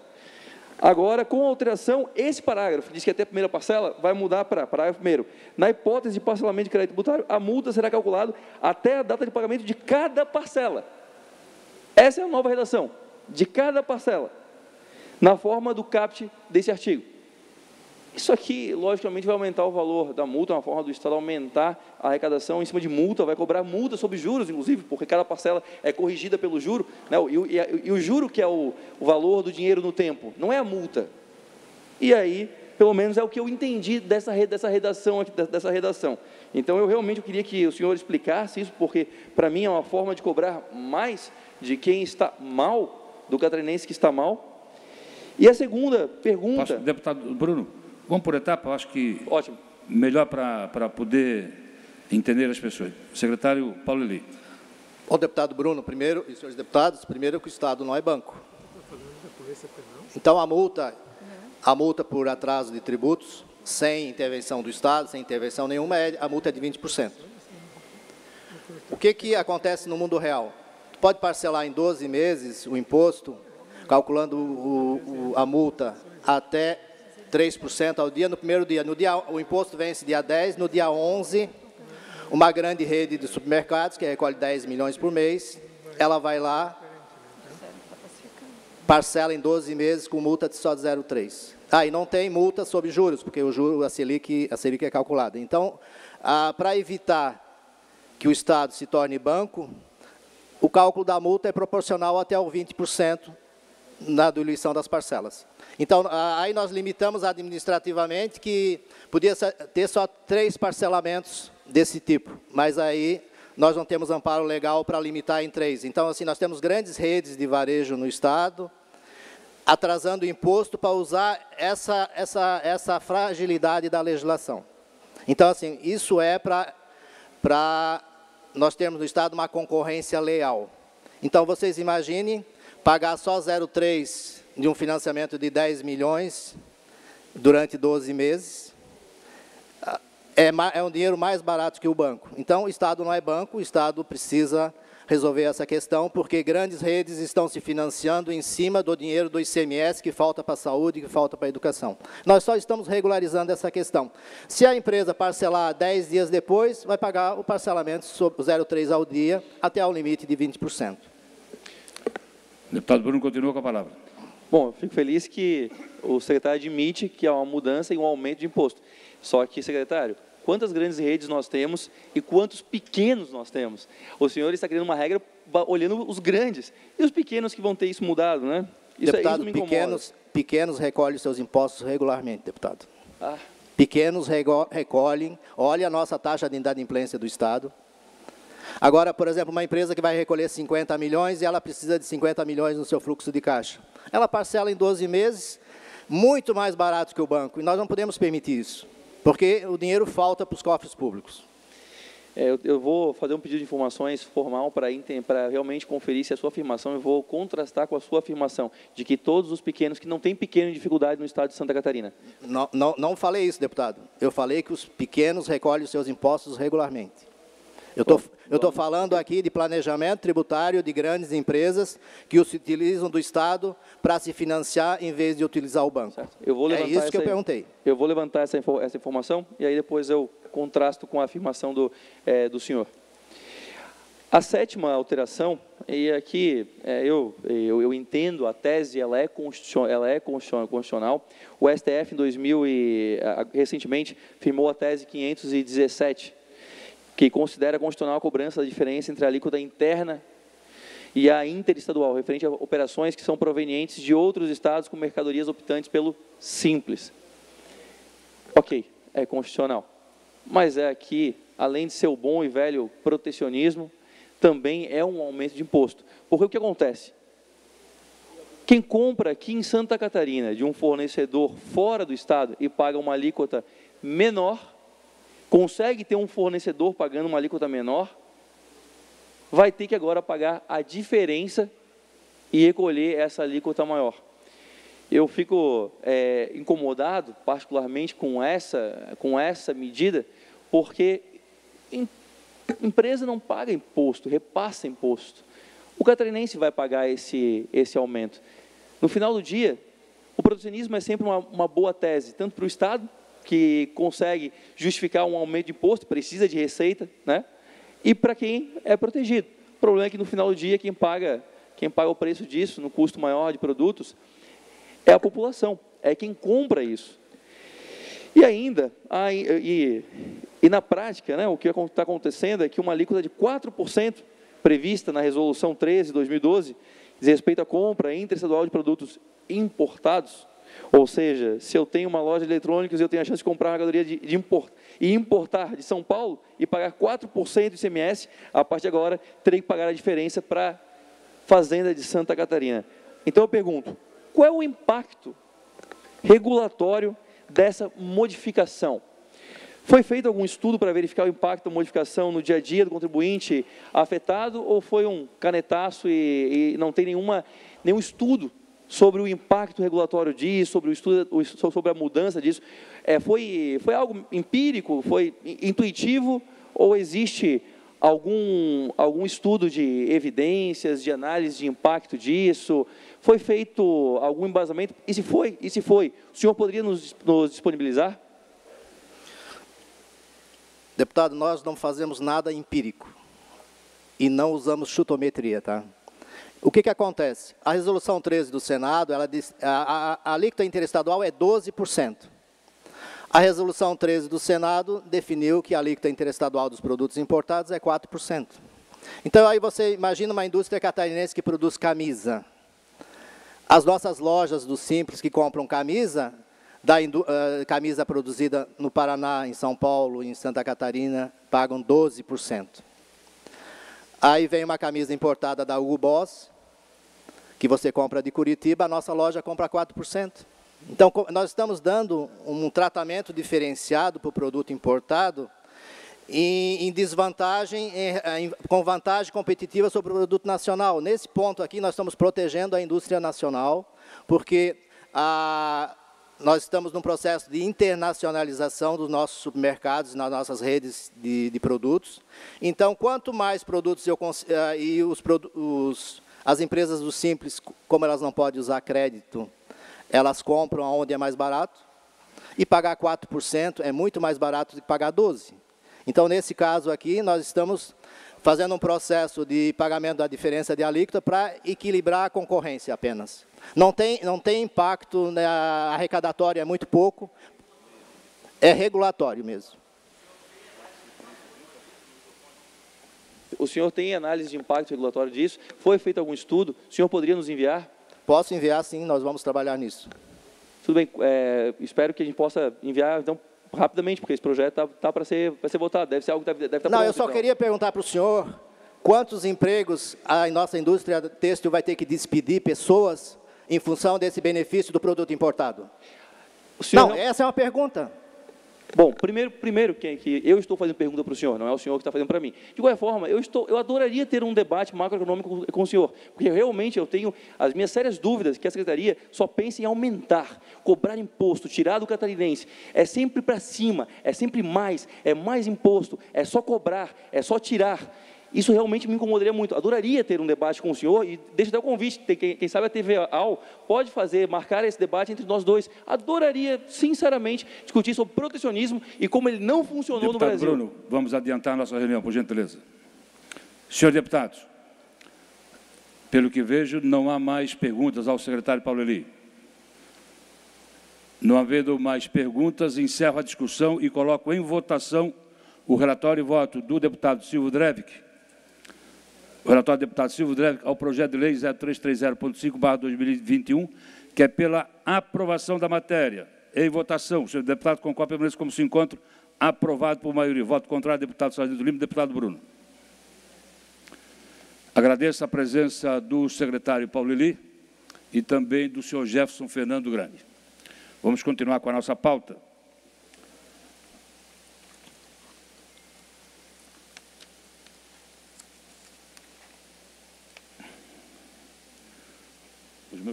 Agora, com a alteração, esse parágrafo, diz que até a primeira parcela, vai mudar para parágrafo primeiro. Na hipótese de parcelamento de crédito tributário, a multa será calculada até a data de pagamento de cada parcela. Essa é a nova redação, de cada parcela, na forma do caput desse artigo. Isso aqui, logicamente, vai aumentar o valor da multa, uma forma do Estado aumentar a arrecadação em cima de multa, vai cobrar multa sobre juros, inclusive, porque cada parcela é corrigida pelo juro, né? e, e, e o juro que é o, o valor do dinheiro no tempo, não é a multa. E aí, pelo menos é o que eu entendi dessa, dessa redação dessa redação. Então, eu realmente queria que o senhor explicasse isso, porque para mim é uma forma de cobrar mais de quem está mal, do catarinense que está mal. E a segunda pergunta... Posso, deputado Bruno, Vamos por etapa, acho que Ótimo. melhor para poder entender as pessoas. Secretário Paulo Eli. O deputado Bruno, primeiro, e senhores deputados, primeiro que o Estado não é banco. Então, a multa, a multa por atraso de tributos, sem intervenção do Estado, sem intervenção nenhuma, é, a multa é de 20%. O que, que acontece no mundo real? Pode parcelar em 12 meses o imposto, calculando o, o, a multa até 3% ao dia no primeiro dia. No dia. O imposto vence dia 10, no dia 11, uma grande rede de supermercados, que recolhe 10 milhões por mês, ela vai lá, parcela em 12 meses com multa de só de 0,3. Ah, e não tem multa sobre juros, porque o juro, a Selic, a Selic é calculada. Então, ah, para evitar que o Estado se torne banco, o cálculo da multa é proporcional até ao 20% na diluição das parcelas. Então, aí nós limitamos administrativamente que podia ter só três parcelamentos desse tipo, mas aí nós não temos amparo legal para limitar em três. Então, assim, nós temos grandes redes de varejo no Estado, atrasando o imposto para usar essa, essa, essa fragilidade da legislação. Então, assim, isso é para nós termos no Estado uma concorrência leal. Então, vocês imaginem pagar só 0,3 de um financiamento de 10 milhões durante 12 meses, é, é um dinheiro mais barato que o banco. Então, o Estado não é banco, o Estado precisa resolver essa questão, porque grandes redes estão se financiando em cima do dinheiro do ICMS que falta para a saúde, que falta para a educação. Nós só estamos regularizando essa questão. Se a empresa parcelar 10 dias depois, vai pagar o parcelamento sobre 0,3 ao dia, até ao limite de 20%. Deputado Bruno continua com a palavra. Bom, eu fico feliz que o secretário admite que há uma mudança e um aumento de imposto. Só que, secretário, quantas grandes redes nós temos e quantos pequenos nós temos? O senhor está criando uma regra olhando os grandes e os pequenos que vão ter isso mudado, né? Isso, deputado, isso pequenos, pequenos recolhem seus impostos regularmente, deputado. Ah. Pequenos recolhem, olha a nossa taxa de inadimplência do Estado. Agora, por exemplo, uma empresa que vai recolher 50 milhões e ela precisa de 50 milhões no seu fluxo de caixa. Ela parcela em 12 meses, muito mais barato que o banco, e nós não podemos permitir isso, porque o dinheiro falta para os cofres públicos. É, eu, eu, vou fazer um pedido de informações formal para realmente conferir se a sua afirmação, eu vou contrastar com a sua afirmação de que todos os pequenos, que não tem pequeno dificuldade no estado de Santa Catarina. Não, não, não falei isso, deputado. Eu falei que os pequenos recolhem os seus impostos regularmente. Eu estou eu estou falando aqui de planejamento tributário de grandes empresas que se utilizam do Estado para se financiar em vez de utilizar o banco. é isso que eu perguntei. Eu vou levantar essa, essa, informação e aí depois eu contrasto com a afirmação do, é, do senhor. A sétima alteração, e aqui é, eu, eu, eu, entendo a tese, ela é, constitucional, ela é constitucional. O STF, em 2000, e, recentemente, firmou a tese 517, que considera constitucional a cobrança da diferença entre a alíquota interna e a interestadual, referente a operações que são provenientes de outros estados com mercadorias optantes pelo simples. Ok, é constitucional. Mas é aqui, além de ser o bom e velho protecionismo, também é um aumento de imposto. Porque o que acontece? Quem compra aqui em Santa Catarina de um fornecedor fora do estado e paga uma alíquota menor, consegue ter um fornecedor pagando uma alíquota menor, vai ter que agora pagar a diferença e recolher essa alíquota maior. Eu fico é, incomodado, particularmente, com essa, com essa medida, porque em, empresa não paga imposto, repassa imposto. O catarinense vai pagar esse, esse aumento. No final do dia, o protecionismo é sempre uma, uma boa tese, tanto para o Estado que consegue justificar um aumento de imposto, precisa de receita, né? E para quem é protegido. O problema é que no final do dia quem paga, quem paga o preço disso, no custo maior de produtos, é a população, é quem compra isso. E ainda, e, e na prática, né, o que está acontecendo é que uma alíquota de 4% prevista na Resolução 13 de 2012, diz respeito à compra interestadual de produtos importados, ou seja, se eu tenho uma loja de eletrônicos, eu tenho a chance de comprar uma mercadoria de, de import, e importar de São Paulo e pagar 4% de ICMS, a partir de agora terei que pagar a diferença para a Fazenda de Santa Catarina. Então eu pergunto, qual é o impacto regulatório dessa modificação? Foi feito algum estudo para verificar o impacto da modificação no dia a dia do contribuinte afetado ou foi um canetaço e, e não tem nenhuma, nenhum estudo sobre o impacto regulatório disso, sobre o estudo, sobre a mudança disso. É, foi, foi algo empírico, foi intuitivo, ou existe algum, algum estudo de evidências, de análise de impacto disso? Foi feito algum embasamento? E se foi? E se foi? O senhor poderia nos, nos disponibilizar? Deputado, nós não fazemos nada empírico e não usamos chutometria, tá? O que, que acontece? A resolução 13 do Senado, ela diz, a, a, a alíquota interestadual é 12%. A resolução 13 do Senado definiu que a alíquota interestadual dos produtos importados é 4%. Então, aí você imagina uma indústria catarinense que produz camisa. As nossas lojas do Simples que compram camisa, da uh, camisa produzida no Paraná, em São Paulo, em Santa Catarina, pagam 12%. Aí vem uma camisa importada da Hugo Boss, que você compra de Curitiba, a nossa loja compra 4%. Então, nós estamos dando um tratamento diferenciado para o produto importado em, em desvantagem, em, com vantagem competitiva sobre o produto nacional. Nesse ponto aqui, nós estamos protegendo a indústria nacional, porque a, nós estamos num processo de internacionalização dos nossos supermercados, nas nossas redes de, de produtos. Então, quanto mais produtos eu, uh, e os, os, as empresas do Simples, como elas não podem usar crédito, elas compram onde é mais barato, e pagar 4% é muito mais barato do que pagar 12%. Então, nesse caso aqui, nós estamos fazendo um processo de pagamento da diferença de alíquota para equilibrar a concorrência apenas. Não tem, não tem impacto, né, arrecadatório é muito pouco, é regulatório mesmo. O senhor tem análise de impacto regulatório disso? Foi feito algum estudo? O senhor poderia nos enviar? Posso enviar, sim, nós vamos trabalhar nisso. Tudo bem, é, espero que a gente possa enviar, então, rapidamente, porque esse projeto está tá para ser, ser votado, deve ser algo que deve, deve estar tá Não, pronto, eu só então. queria perguntar para o senhor, quantos empregos a nossa indústria têxtil vai ter que despedir pessoas em função desse benefício do produto importado? Não, não, essa é uma pergunta. Bom, primeiro, primeiro que, que eu estou fazendo pergunta para o senhor, não é o senhor que está fazendo para mim. De qualquer forma, eu, estou, eu adoraria ter um debate macroeconômico com, com o senhor, porque realmente eu tenho as minhas sérias dúvidas que a Secretaria só pensa em aumentar, cobrar imposto, tirar do catarinense. É sempre para cima, é sempre mais, é mais imposto, é só cobrar, é só tirar. Isso realmente me incomodaria muito. Adoraria ter um debate com o senhor e deixa até o convite, quem, quem sabe a TV AL pode fazer, marcar esse debate entre nós dois. Adoraria, sinceramente, discutir sobre protecionismo e como ele não funcionou Deputado no Brasil. Bruno, vamos adiantar a nossa reunião, por gentileza. Senhor deputado, pelo que vejo, não há mais perguntas ao secretário Paulo Eli. Não havendo mais perguntas, encerro a discussão e coloco em votação o relatório e voto do deputado Silvio Drevic o relatório do deputado Silvio Dreve ao projeto de lei 0330.5, 2021, que é pela aprovação da matéria. Em votação, senhor deputado concorre permanece como se encontra aprovado por maioria. Voto contrário, deputado Sargento Lima, deputado Bruno. Agradeço a presença do secretário Paulo Eli e também do senhor Jefferson Fernando Grande. Vamos continuar com a nossa pauta.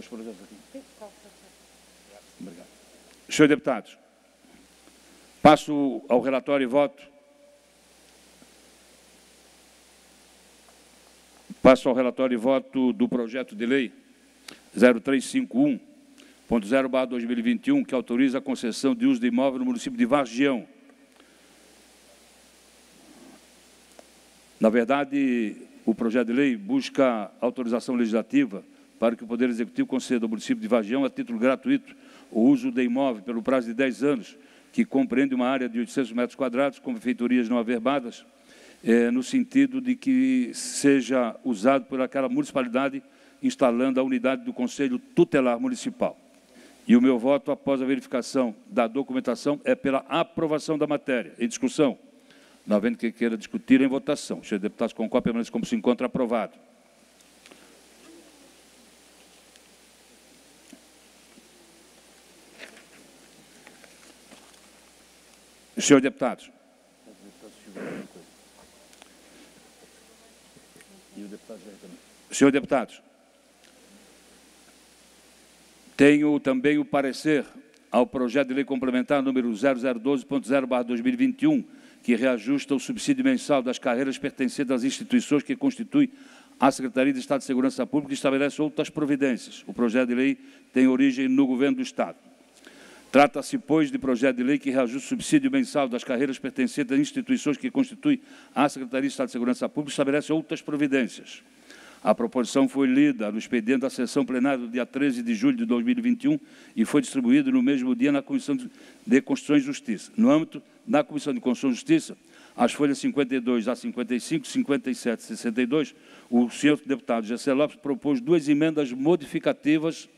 Meus projetos aqui. Obrigado. Senhor deputados, passo ao relatório e voto. Passo ao relatório e voto do projeto de lei 0351.0/2021, que autoriza a concessão de uso de imóvel no município de Vargião. Na verdade, o projeto de lei busca autorização legislativa para que o Poder Executivo conceda ao município de Vagião, a título gratuito, o uso de imóvel pelo prazo de 10 anos, que compreende uma área de 800 metros quadrados, com feitorias não averbadas, é, no sentido de que seja usado por aquela municipalidade, instalando a unidade do Conselho Tutelar Municipal. E o meu voto, após a verificação da documentação, é pela aprovação da matéria. Em discussão. Não havendo que queira discutir em votação. Senhor deputado, concorda, permanece como se encontra aprovado. Senhores deputados. Senhores deputados, tenho também o parecer ao projeto de lei complementar número 0012.0/2021, que reajusta o subsídio mensal das carreiras pertencentes às instituições que constituem a Secretaria de Estado de Segurança Pública e estabelece outras providências. O projeto de lei tem origem no governo do Estado. Trata-se, pois, de projeto de lei que reajusta o subsídio mensal das carreiras pertencentes às instituições que constituem a Secretaria de Estado de Segurança Pública e estabelece outras providências. A proposição foi lida no expediente da sessão plenária do dia 13 de julho de 2021 e foi distribuída no mesmo dia na Comissão de Constituição e Justiça. No âmbito da Comissão de Constituição e Justiça, as folhas 52 a 55, 57 e 62, o senhor deputado Gessé Lopes propôs duas emendas modificativas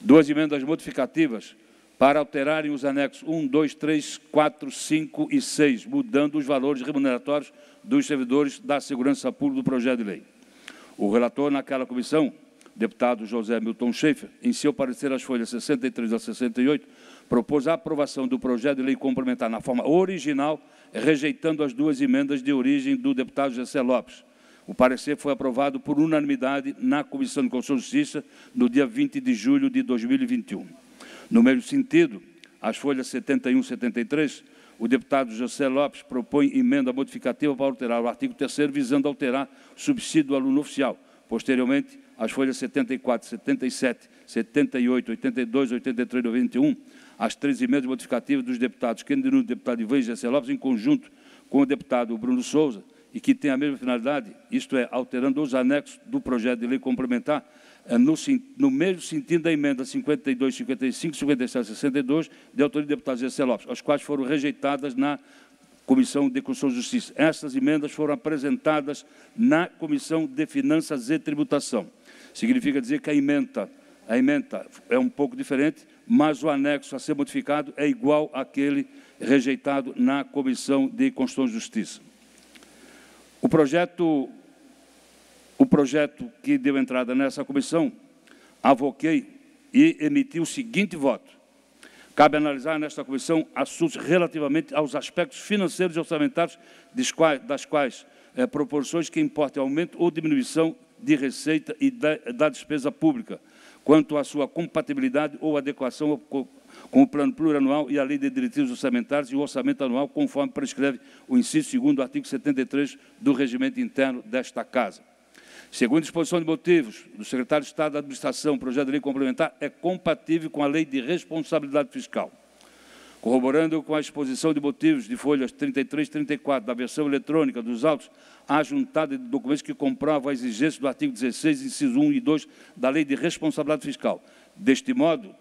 duas emendas modificativas para alterarem os anexos 1, 2, 3, 4, 5 e 6, mudando os valores remuneratórios dos servidores da segurança pública do projeto de lei. O relator naquela comissão, deputado José Milton Schaefer, em seu parecer às folhas 63 a 68, propôs a aprovação do projeto de lei complementar na forma original, rejeitando as duas emendas de origem do deputado José Lopes. O parecer foi aprovado por unanimidade na Comissão de Constituição e Justiça no dia 20 de julho de 2021. No mesmo sentido, as folhas 71 e 73, o deputado José Lopes propõe emenda modificativa para alterar o artigo 3 visando alterar o subsídio do aluno oficial. Posteriormente, as folhas 74, 77, 78, 82, 83 e 91, as três emendas modificativas dos deputados Kennedy Nunes, deputado Ivan José Lopes, em conjunto com o deputado Bruno Souza, e que tem a mesma finalidade, isto é, alterando os anexos do projeto de lei complementar, é, no, no, mesmo sentido da emenda 52, 55, 57 e 62, de autoria do deputado Zé Lopes, as quais foram rejeitadas na Comissão de Constituição e Justiça. Essas emendas foram apresentadas na Comissão de Finanças e Tributação. Significa dizer que a emenda, a emenda é um pouco diferente, mas o anexo a ser modificado é igual àquele rejeitado na Comissão de Constituição e Justiça. O projeto o projeto que deu entrada nessa comissão, avoquei e emiti o seguinte voto. Cabe analisar nesta comissão assuntos relativamente aos aspectos financeiros e orçamentários das quais é, proporções que importem aumento ou diminuição de receita e da, da despesa pública, quanto à sua compatibilidade ou adequação com o plano plurianual e a lei de diretrizes orçamentárias e o orçamento anual, conforme prescreve o inciso 2 do artigo 73 do regimento interno desta Casa. Segundo a exposição de motivos do secretário de Estado da Administração, o projeto de lei complementar é compatível com a lei de responsabilidade fiscal. Corroborando com a exposição de motivos de folhas 33 e 34 da versão eletrônica dos autos, a juntada de documentos que comprovam a exigência do artigo 16, inciso 1 e 2 da lei de responsabilidade fiscal. Deste modo,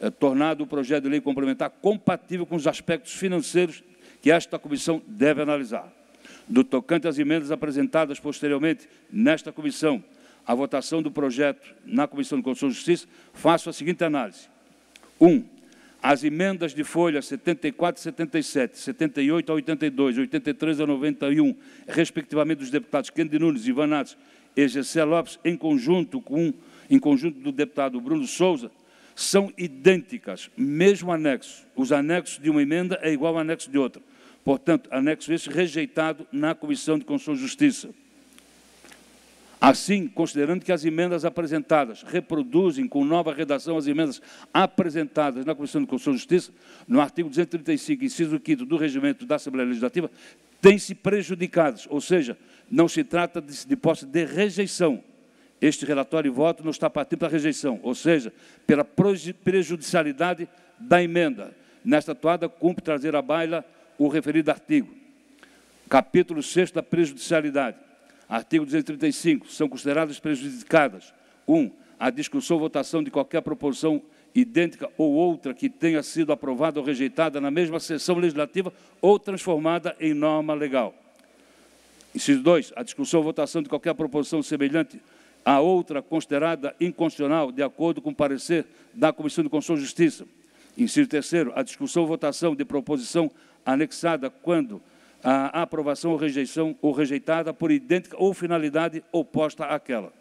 é tornado o projeto de lei complementar compatível com os aspectos financeiros que esta comissão deve analisar. Do tocante às emendas apresentadas posteriormente nesta comissão, a votação do projeto na Comissão de Constituição e Justiça, faço a seguinte análise. 1. Um, as emendas de folha 74 e 77, 78 a 82, 83 a 91, respectivamente dos deputados Kennedy Nunes, Ivan Natos e Gessé Lopes, em conjunto, com, em conjunto do deputado Bruno Souza, são idênticas, mesmo anexo. Os anexos de uma emenda é igual ao anexo de outra. Portanto, anexo esse rejeitado na Comissão de Constituição e Justiça. Assim, considerando que as emendas apresentadas reproduzem com nova redação as emendas apresentadas na Comissão de Constituição e Justiça, no artigo 235, inciso 5 do regimento da Assembleia Legislativa, têm-se prejudicados, ou seja, não se trata de posse de rejeição. Este relatório e voto não está partindo para rejeição, ou seja, pela prejudicialidade da emenda. Nesta toada, cumpre trazer à baila o referido artigo. Capítulo 6 da prejudicialidade. Artigo 235. São consideradas prejudicadas. 1. Um, a discussão ou votação de qualquer proposição idêntica ou outra que tenha sido aprovada ou rejeitada na mesma sessão legislativa ou transformada em norma legal. Inciso 2. A discussão ou votação de qualquer proposição semelhante a outra considerada inconstitucional, de acordo com o parecer da Comissão de Constituição e Justiça. Inciso 3. A discussão ou votação de proposição anexada quando a aprovação ou rejeição ou rejeitada por idêntica ou finalidade oposta àquela.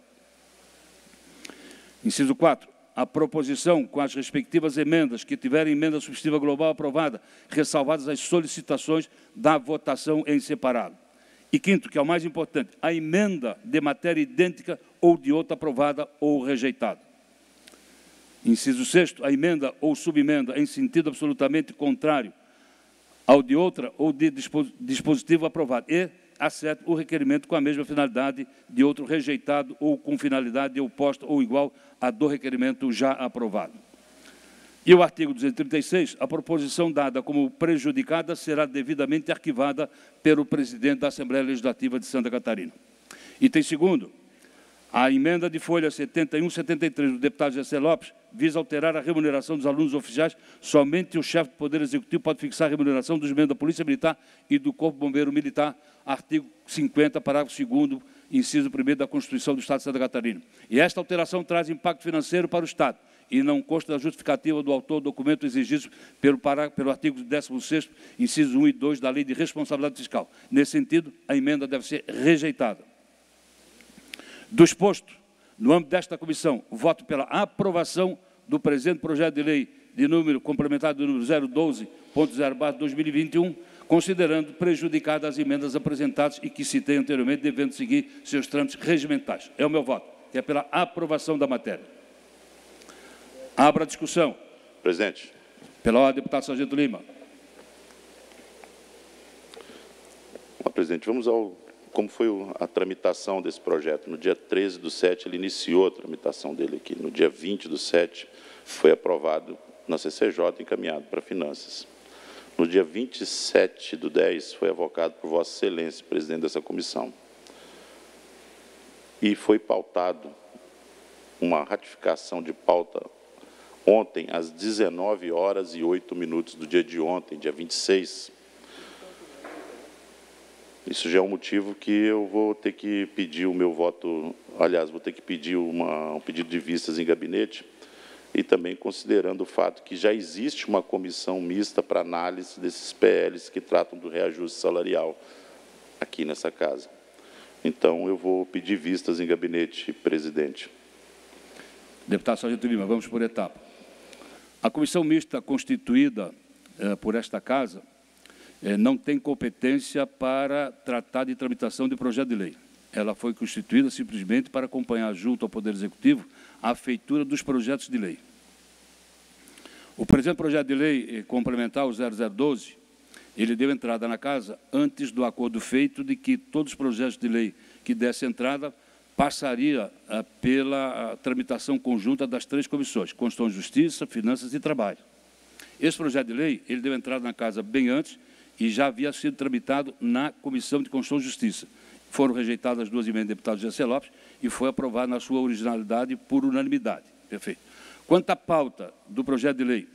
Inciso 4. A proposição com as respectivas emendas que tiverem emenda substitutiva global aprovada, ressalvadas as solicitações da votação em separado. E quinto, que é o mais importante, a emenda de matéria idêntica ou de outra aprovada ou rejeitada. Inciso 6. A emenda ou subemenda em sentido absolutamente contrário ao de outra ou de dispositivo aprovado, e acerta o requerimento com a mesma finalidade de outro rejeitado ou com finalidade oposta ou igual à do requerimento já aprovado. E o artigo 236, a proposição dada como prejudicada será devidamente arquivada pelo presidente da Assembleia Legislativa de Santa Catarina. Item segundo, a emenda de folha 71 73 do deputado José Lopes visa alterar a remuneração dos alunos oficiais. Somente o chefe do Poder Executivo pode fixar a remuneração dos membros da Polícia Militar e do Corpo Bombeiro Militar, artigo 50, parágrafo 2 inciso 1 da Constituição do Estado de Santa Catarina. E esta alteração traz impacto financeiro para o Estado e não consta da justificativa do autor do documento exigido pelo, pelo artigo 16 inciso 1 e 2 da Lei de Responsabilidade Fiscal. Nesse sentido, a emenda deve ser rejeitada. Do exposto, no âmbito desta comissão, voto pela aprovação do presente projeto de lei de número complementar do número 012.0/2021, considerando prejudicadas as emendas apresentadas e que citei anteriormente, devendo seguir seus trâmites regimentais. É o meu voto, que é pela aprovação da matéria. Abra a discussão. Presidente. Pela ordem, deputado Sargento Lima. Presidente, vamos ao como foi a tramitação desse projeto. No dia 13 do 7, ele iniciou a tramitação dele aqui. No dia 20 do 7, foi aprovado na CCJ, encaminhado para Finanças. No dia 27 do 10, foi avocado por Vossa Excelência, presidente dessa comissão. E foi pautado uma ratificação de pauta ontem, às 19 horas e 8 minutos do dia de ontem, dia 26, isso já é um motivo que eu vou ter que pedir o meu voto, aliás, vou ter que pedir uma, um pedido de vistas em gabinete, e também considerando o fato que já existe uma comissão mista para análise desses PLs que tratam do reajuste salarial aqui nessa casa. Então, eu vou pedir vistas em gabinete, presidente. Deputado Sargento Lima, vamos por etapa. A comissão mista constituída eh, por esta casa é, não tem competência para tratar de tramitação de projeto de lei. Ela foi constituída simplesmente para acompanhar, junto ao Poder Executivo, a feitura dos projetos de lei. O presente projeto de lei eh, complementar, o 0012, ele deu entrada na Casa antes do acordo feito de que todos os projetos de lei que desse entrada passaria ah, pela ah, tramitação conjunta das três comissões, Constituição e Justiça, Finanças e Trabalho. Esse projeto de lei, ele deu entrada na Casa bem antes e já havia sido tramitado na Comissão de Constituição e Justiça. Foram rejeitadas as duas emendas do deputado José Lopes e foi aprovado na sua originalidade por unanimidade. Perfeito. Quanto à pauta do projeto de lei,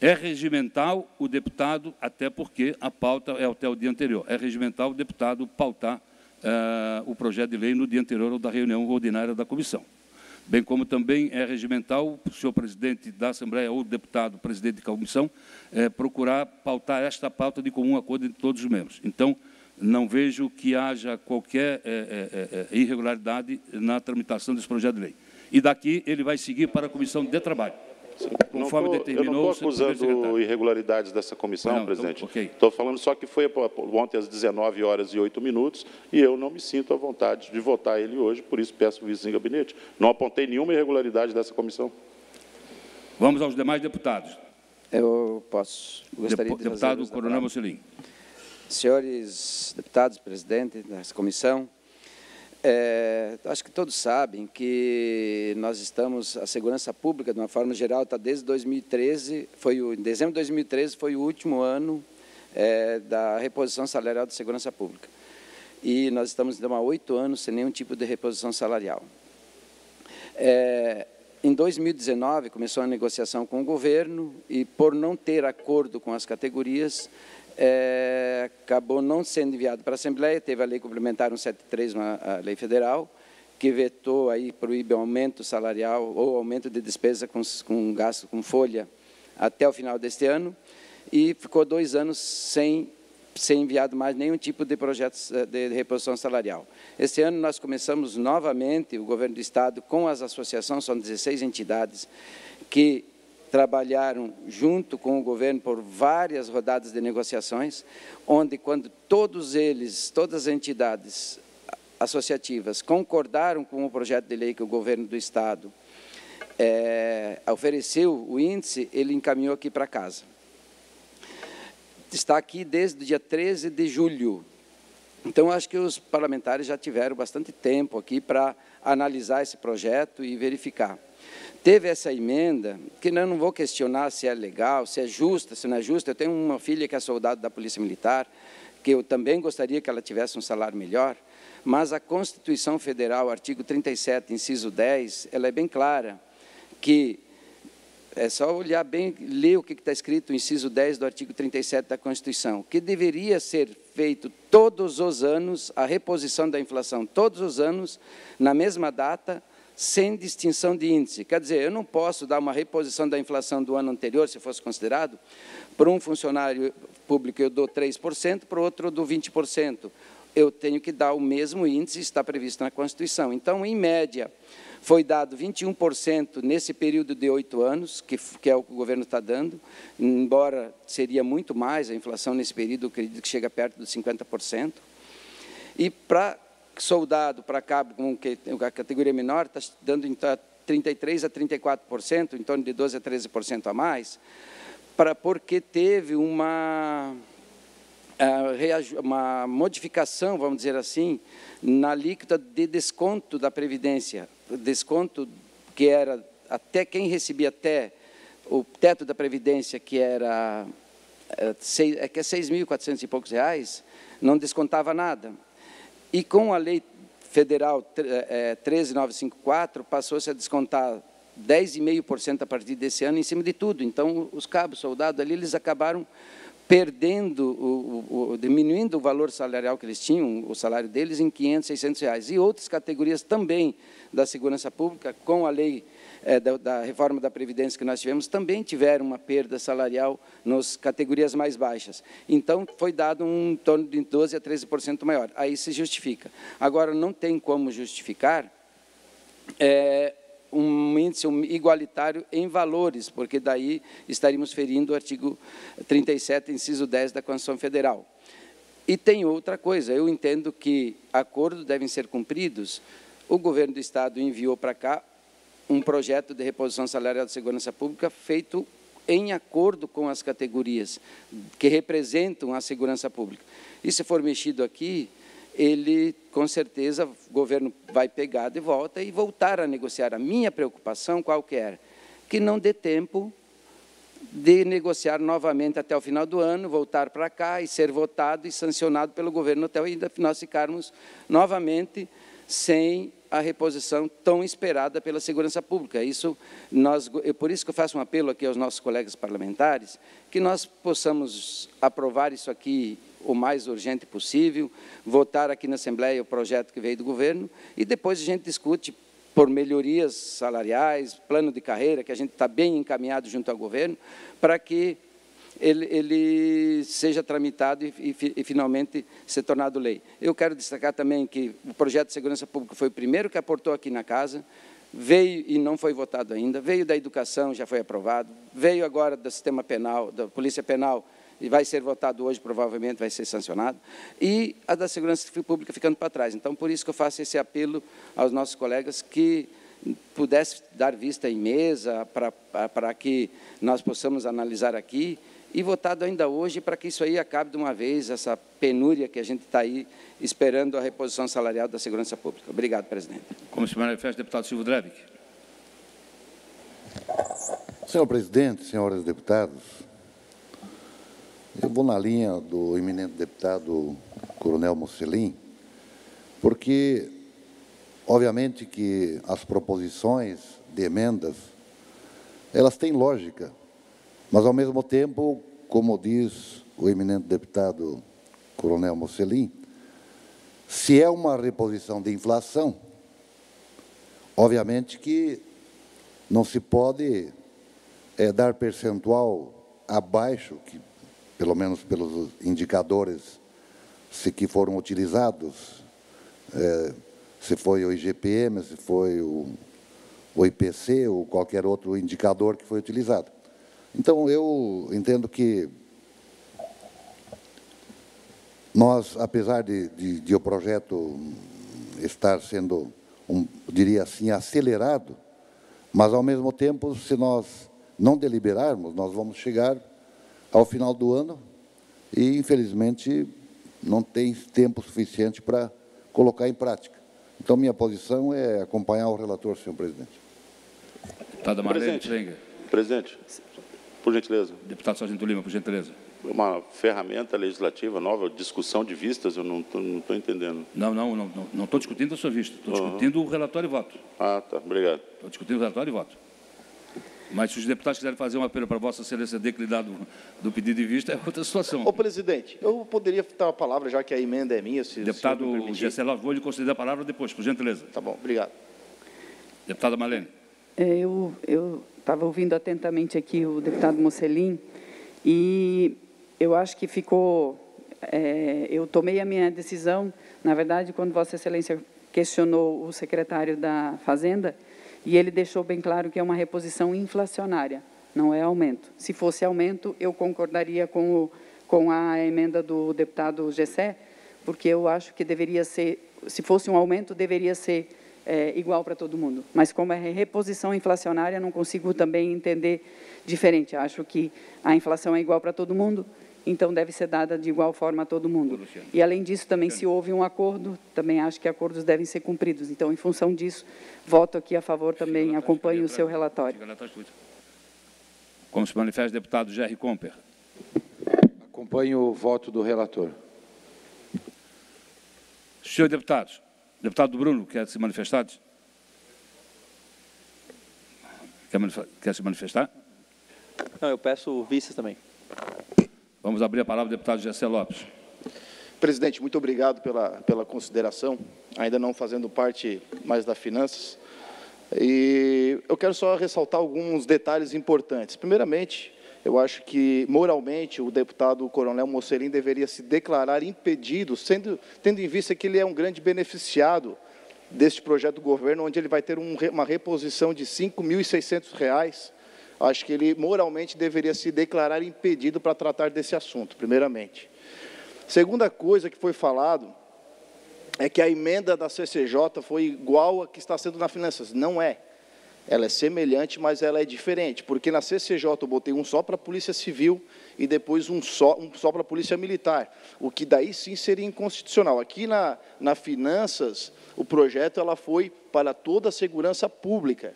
é regimental o deputado, até porque a pauta é até o dia anterior, é regimental o deputado pautar uh, o projeto de lei no dia anterior ou da reunião ordinária da comissão bem como também é regimental o senhor presidente da Assembleia ou deputado presidente de comissão é, procurar pautar esta pauta de comum acordo entre todos os membros. Então, não vejo que haja qualquer é, é, irregularidade na tramitação desse projeto de lei. E daqui ele vai seguir para a comissão de trabalho. Conforme tô, determinou eu não estou acusando irregularidades dessa comissão, não, presidente. Estou okay. falando só que foi ontem às 19 horas e 8 minutos e eu não me sinto à vontade de votar ele hoje, por isso peço visto em gabinete. Não apontei nenhuma irregularidade dessa comissão. Vamos aos demais deputados. Eu posso. Gostaria Depo, de deputado Coronel Mocelim. Senhores deputados, presidente dessa comissão, é, acho que todos sabem que nós estamos, a segurança pública, de uma forma geral, está desde 2013, foi o, em dezembro de 2013 foi o último ano é, da reposição salarial de segurança pública. E nós estamos, então, há oito anos sem nenhum tipo de reposição salarial. É, em 2019, começou a negociação com o governo e, por não ter acordo com as categorias, é, acabou não sendo enviado para a Assembleia, teve a lei complementar 173, uma lei federal, que vetou aí proíbe aumento salarial ou aumento de despesa com, com gasto com folha até o final deste ano e ficou dois anos sem ser enviado mais nenhum tipo de projeto eh, de reposição salarial. Este ano nós começamos novamente, o governo do Estado, com as associações, são 16 entidades, que trabalharam junto com o governo por várias rodadas de negociações, onde quando todos eles, todas as entidades associativas concordaram com o projeto de lei que o governo do estado é, ofereceu o índice, ele encaminhou aqui para casa. está aqui desde o dia 13 de julho. Então, acho que os parlamentares já tiveram bastante tempo aqui para analisar esse projeto e verificar. Teve essa emenda, que eu não vou questionar se é legal, se é justa, se não é justa. Eu tenho uma filha que é soldado da Polícia Militar, que eu também gostaria que ela tivesse um salário melhor, mas a Constituição Federal, artigo 37, inciso 10, ela é bem clara, que é só olhar bem, ler o que está escrito no inciso 10 do artigo 37 da Constituição, que deveria ser feito todos os anos a reposição da inflação, todos os anos, na mesma data, sem distinção de índice. Quer dizer, eu não posso dar uma reposição da inflação do ano anterior, se fosse considerado, para um funcionário público eu dou 3%, para outro eu dou 20%. Eu tenho que dar o mesmo índice, está previsto na Constituição. Então, em média, foi dado 21% nesse período de oito anos, que, que, é o que o governo está dando, embora seria muito mais a inflação nesse período, eu acredito que chega perto dos 50%. E para soldado para cabo com a categoria menor está dando em 33 a 34%, em torno de 12 a 13% a mais, para porque teve uma uma modificação, vamos dizer assim, na alíquota de desconto da previdência, desconto que era até quem recebia até o teto da previdência que era é, é que é 6.400 e poucos reais, não descontava nada. E com a lei federal é, 13954, passou-se a descontar 10,5% a partir desse ano em cima de tudo. Então, os cabos soldados ali, eles acabaram perdendo, o, o, diminuindo o valor salarial que eles tinham, o salário deles, em 500, 600 reais. E outras categorias também da segurança pública, com a lei é, da, da, reforma da Previdência que nós tivemos, também tiveram uma perda salarial nas categorias mais baixas. Então, foi dado um torno de 12% a 13% maior. Aí se justifica. Agora, não tem como justificar é, um índice igualitário em valores, porque daí estaríamos ferindo o artigo 37, inciso 10 da Constituição Federal. E tem outra coisa, eu entendo que acordos devem ser cumpridos. O governo do Estado enviou para cá um projeto de reposição salarial da segurança pública feito em acordo com as categorias que representam a segurança pública. E se for mexido aqui, ele, com certeza, o governo vai pegar de volta e voltar a negociar. A minha preocupação qual que? Que não dê tempo de negociar novamente até o final do ano, voltar para cá e ser votado e sancionado pelo governo até nós ficarmos novamente sem a reposição tão esperada pela segurança pública. Isso nós, por isso que eu faço um apelo aqui aos nossos colegas parlamentares, que nós possamos aprovar isso aqui o mais urgente possível, votar aqui na Assembleia o projeto que veio do governo e depois a gente discute por melhorias salariais, plano de carreira, que a gente está bem encaminhado junto ao governo, para que ele, ele seja tramitado e, e, e, finalmente ser tornado lei. Eu quero destacar também que o projeto de segurança pública foi o primeiro que aportou aqui na casa, veio e não foi votado ainda, veio da educação, já foi aprovado, veio agora do sistema penal, da polícia penal, e vai ser votado hoje, provavelmente vai ser sancionado, e a da segurança pública ficando para trás. Então, por isso que eu faço esse apelo aos nossos colegas que pudesse dar vista em mesa para, que nós possamos analisar aqui e votado ainda hoje para que isso aí acabe de uma vez, essa penúria que a gente está aí esperando a reposição salarial da segurança pública. Obrigado, presidente. Como se manifesta, deputado Silvio Drevic. Senhor presidente, senhores deputados, eu vou na linha do eminente deputado Coronel Mocelin, porque, obviamente, que as proposições de emendas, elas têm lógica, mas, ao mesmo tempo, como diz o eminente deputado Coronel Mocelin, se é uma reposição de inflação, obviamente que não se pode é, dar percentual abaixo, que, pelo menos pelos indicadores se que foram utilizados, é, se foi o IGPM, se foi o, o IPC ou qualquer outro indicador que foi utilizado. Então, eu entendo que nós, apesar de, de, de o projeto estar sendo, um, diria assim, acelerado, mas, ao mesmo tempo, se nós não deliberarmos, nós vamos chegar ao final do ano e, infelizmente, não tem tempo suficiente para colocar em prática. Então, minha posição é acompanhar o relator, senhor presidente. Deputada Marlene Presidente, presidente, por gentileza. Deputado Sargento Lima, por gentileza. Uma ferramenta legislativa nova, discussão de vistas, eu não estou entendendo. Não, não, não estou não, não discutindo a sua vista, estou uhum. discutindo o relatório e voto. Ah, tá, obrigado. Estou discutindo o relatório e voto. Mas se os deputados quiserem fazer um apelo para Vossa Excelência declinado do pedido de vista, é outra situação. Ô, presidente, eu poderia dar a palavra, já que a emenda é minha. Se, Deputado Gesselov, vou lhe conceder a palavra depois, por gentileza. Tá bom, obrigado. Deputada Marlene. É, eu estava ouvindo atentamente aqui o deputado Mocelin e eu acho que ficou. É, eu tomei a minha decisão, na verdade, quando Vossa Excelência questionou o secretário da Fazenda, e ele deixou bem claro que é uma reposição inflacionária, não é aumento. Se fosse aumento, eu concordaria com, o, com a emenda do deputado Gessé, porque eu acho que deveria ser, se fosse um aumento, deveria ser é, igual para todo mundo. Mas como é reposição inflacionária, não consigo também entender diferente. Acho que a inflação é igual para todo mundo, então deve ser dada de igual forma a todo mundo. E, além disso, também, se houve um acordo, também acho que acordos devem ser cumpridos. Então, em função disso, voto aqui a favor também, acompanho o seu relatório. Como se manifesta o deputado Jerry Comper. Acompanho o voto do relator. Senhor deputados, deputado Bruno, quer se manifestar? Quer, quer se manifestar? Não, eu peço vistas também. Vamos abrir a palavra ao deputado Gessé Lopes. Presidente, muito obrigado pela, pela consideração, ainda não fazendo parte mais da finanças. E eu quero só ressaltar alguns detalhes importantes. Primeiramente, eu acho que, moralmente, o deputado Coronel Mocerim deveria se declarar impedido, sendo, tendo em vista que ele é um grande beneficiado deste projeto do governo, onde ele vai ter um, uma reposição de R$ 5.600 acho que ele moralmente deveria se declarar impedido para tratar desse assunto, primeiramente. Segunda coisa que foi falado é que a emenda da CCJ foi igual a que está sendo na Finanças. Não é. Ela é semelhante, mas ela é diferente, porque na CCJ eu botei um só para a Polícia Civil e depois um só, um só para a Polícia Militar, o que daí sim seria inconstitucional. Aqui na, na Finanças, o projeto ela foi para toda a segurança pública.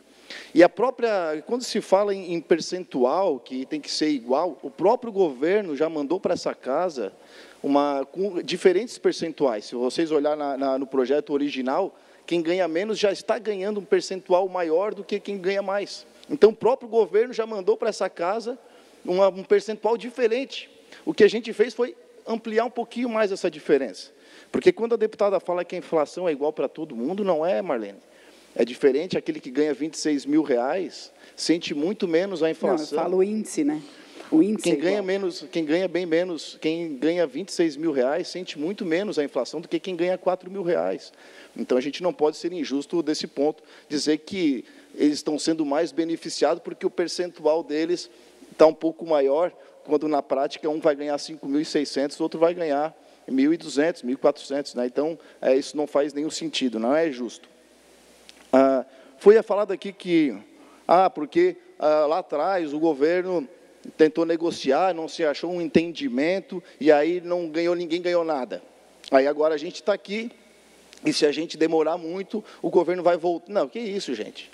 E a própria, quando se fala em, percentual, que tem que ser igual, o próprio governo já mandou para essa casa uma, com diferentes percentuais. Se vocês olharem no projeto original, quem ganha menos já está ganhando um percentual maior do que quem ganha mais. Então, o próprio governo já mandou para essa casa uma, um percentual diferente. O que a gente fez foi ampliar um pouquinho mais essa diferença. Porque quando a deputada fala que a inflação é igual para todo mundo, não é, Marlene. É diferente aquele que ganha 26 mil reais, sente muito menos a inflação. Não, eu falo índice, né? O índice quem é ganha menos, quem ganha bem menos, quem ganha 26 mil reais sente muito menos a inflação do que quem ganha 4 mil reais. Então a gente não pode ser injusto desse ponto, dizer que eles estão sendo mais beneficiados porque o percentual deles está um pouco maior, quando na prática um vai ganhar 5.600, o outro vai ganhar 1.200, 1.400. Né? Então é, isso não faz nenhum sentido, não é justo. Ah, foi falado aqui que, ah, porque ah, lá atrás o governo tentou negociar, não se achou um entendimento, e aí não ganhou, ninguém ganhou nada. Aí agora a gente está aqui, e se a gente demorar muito, o governo vai voltar. Não, que isso, gente.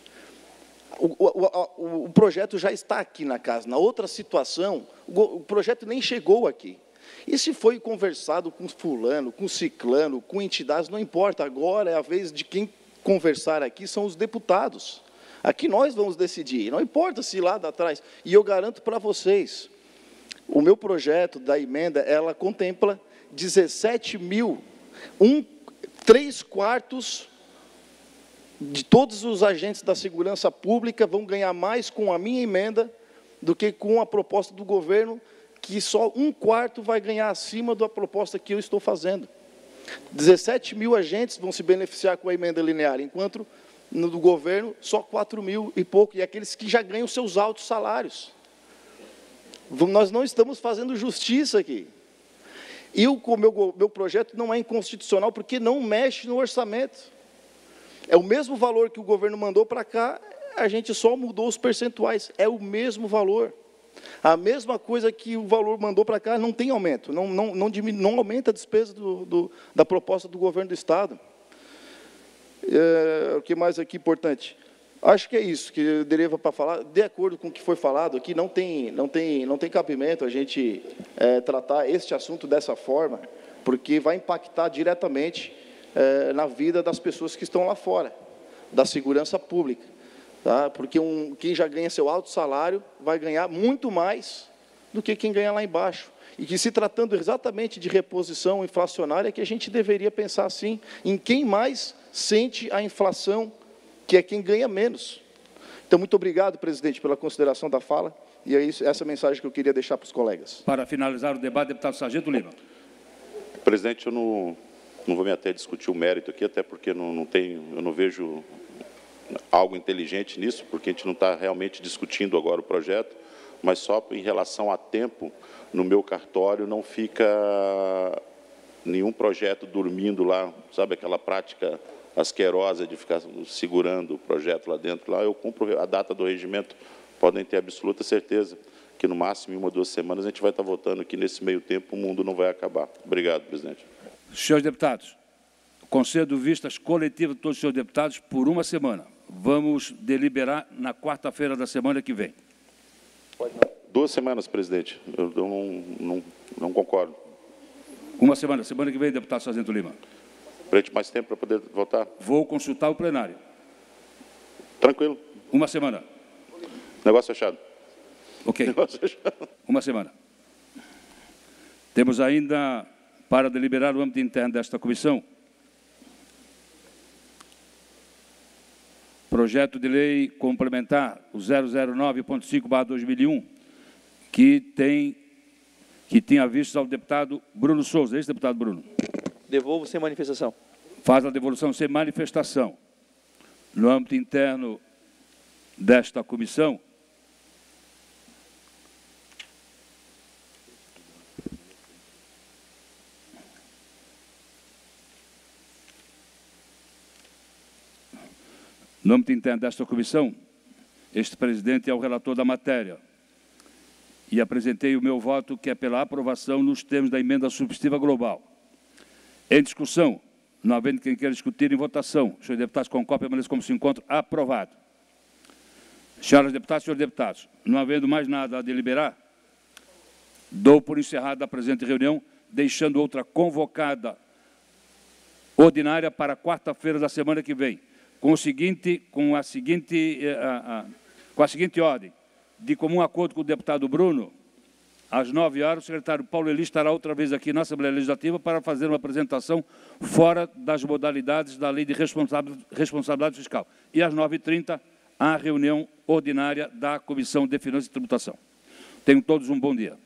O, o, o, o, projeto já está aqui na casa. Na outra situação, o, o projeto nem chegou aqui. E se foi conversado com fulano, com ciclano, com entidades, não importa. Agora é a vez de quem conversar aqui são os deputados. Aqui nós vamos decidir, não importa se lá atrás. E eu garanto para vocês, o meu projeto da emenda, ela contempla 17 mil, um, três quartos de todos os agentes da segurança pública vão ganhar mais com a minha emenda do que com a proposta do governo, que só um quarto vai ganhar acima da proposta que eu estou fazendo. 17 mil agentes vão se beneficiar com a emenda linear, enquanto do governo só 4 mil e pouco, e aqueles que já ganham seus altos salários. Nós não estamos fazendo justiça aqui. E o meu, meu projeto não é inconstitucional porque não mexe no orçamento. É o mesmo valor que o governo mandou para cá, a gente só mudou os percentuais, é o mesmo valor. A mesma coisa que o valor mandou para cá não tem aumento, não, não, não, diminui, não aumenta a despesa do, do, da proposta do governo do Estado. É, o que mais aqui importante? Acho que é isso que eu deriva para falar. De acordo com o que foi falado aqui, não tem, não tem, não tem cabimento a gente é, tratar este assunto dessa forma, porque vai impactar diretamente é, na vida das pessoas que estão lá fora, da segurança pública. Tá? Porque um, quem já ganha seu alto salário vai ganhar muito mais do que quem ganha lá embaixo. E que se tratando exatamente de reposição inflacionária, que a gente deveria pensar assim, em quem mais sente a inflação que é quem ganha menos. Então, muito obrigado, presidente, pela consideração da fala. E é isso, essa mensagem que eu queria deixar para os colegas. Para finalizar o debate, deputado Sargento Lima. Presidente, eu não, não vou me até discutir o mérito aqui, até porque não, não tem, eu não vejo algo inteligente nisso, porque a gente não está realmente discutindo agora o projeto, mas só em relação a tempo, no meu cartório não fica nenhum projeto dormindo lá, sabe aquela prática asquerosa de ficar segurando o projeto lá dentro. Lá eu cumpro a data do regimento, podem ter absoluta certeza que no máximo em uma ou duas semanas a gente vai estar votando aqui nesse meio tempo, o mundo não vai acabar. Obrigado, presidente. Senhores deputados, concedo vistas coletivas de todos os senhores deputados por uma semana. Vamos deliberar na quarta-feira da semana que vem. Duas semanas, presidente. Eu, eu não, não, não concordo. Uma semana. Semana que vem, deputado Sargento Lima. Preste mais tempo para poder votar? Vou consultar o plenário. Tranquilo. Uma semana. Negócio fechado. Ok. Negócio fechado. Uma semana. Temos ainda para deliberar o âmbito interno desta comissão projeto de lei complementar o 009.5/2001 que tem que tinha visto ao deputado Bruno Souza, esse deputado Bruno. Devolvo sem manifestação. Faz a devolução sem manifestação. No âmbito interno desta comissão, No âmbito interno desta comissão, este presidente é o relator da matéria e apresentei o meu voto, que é pela aprovação nos termos da emenda substitutiva global. Em discussão, não havendo quem queira discutir em votação, senhores deputados, com cópia, permaneça como se encontra, aprovado. Senhoras deputadas, senhores deputados, não havendo mais nada a deliberar, dou por encerrada a presente reunião, deixando outra convocada ordinária para quarta-feira da semana que vem, com, o seguinte, com, a seguinte, eh, a, a, com a seguinte ordem. De comum acordo com o deputado Bruno, às nove horas, o secretário Paulo Eli estará outra vez aqui na Assembleia Legislativa para fazer uma apresentação fora das modalidades da Lei de Responsabilidade Fiscal. E às nove e trinta, a reunião ordinária da Comissão de Finanças e Tributação. Tenham todos um bom dia.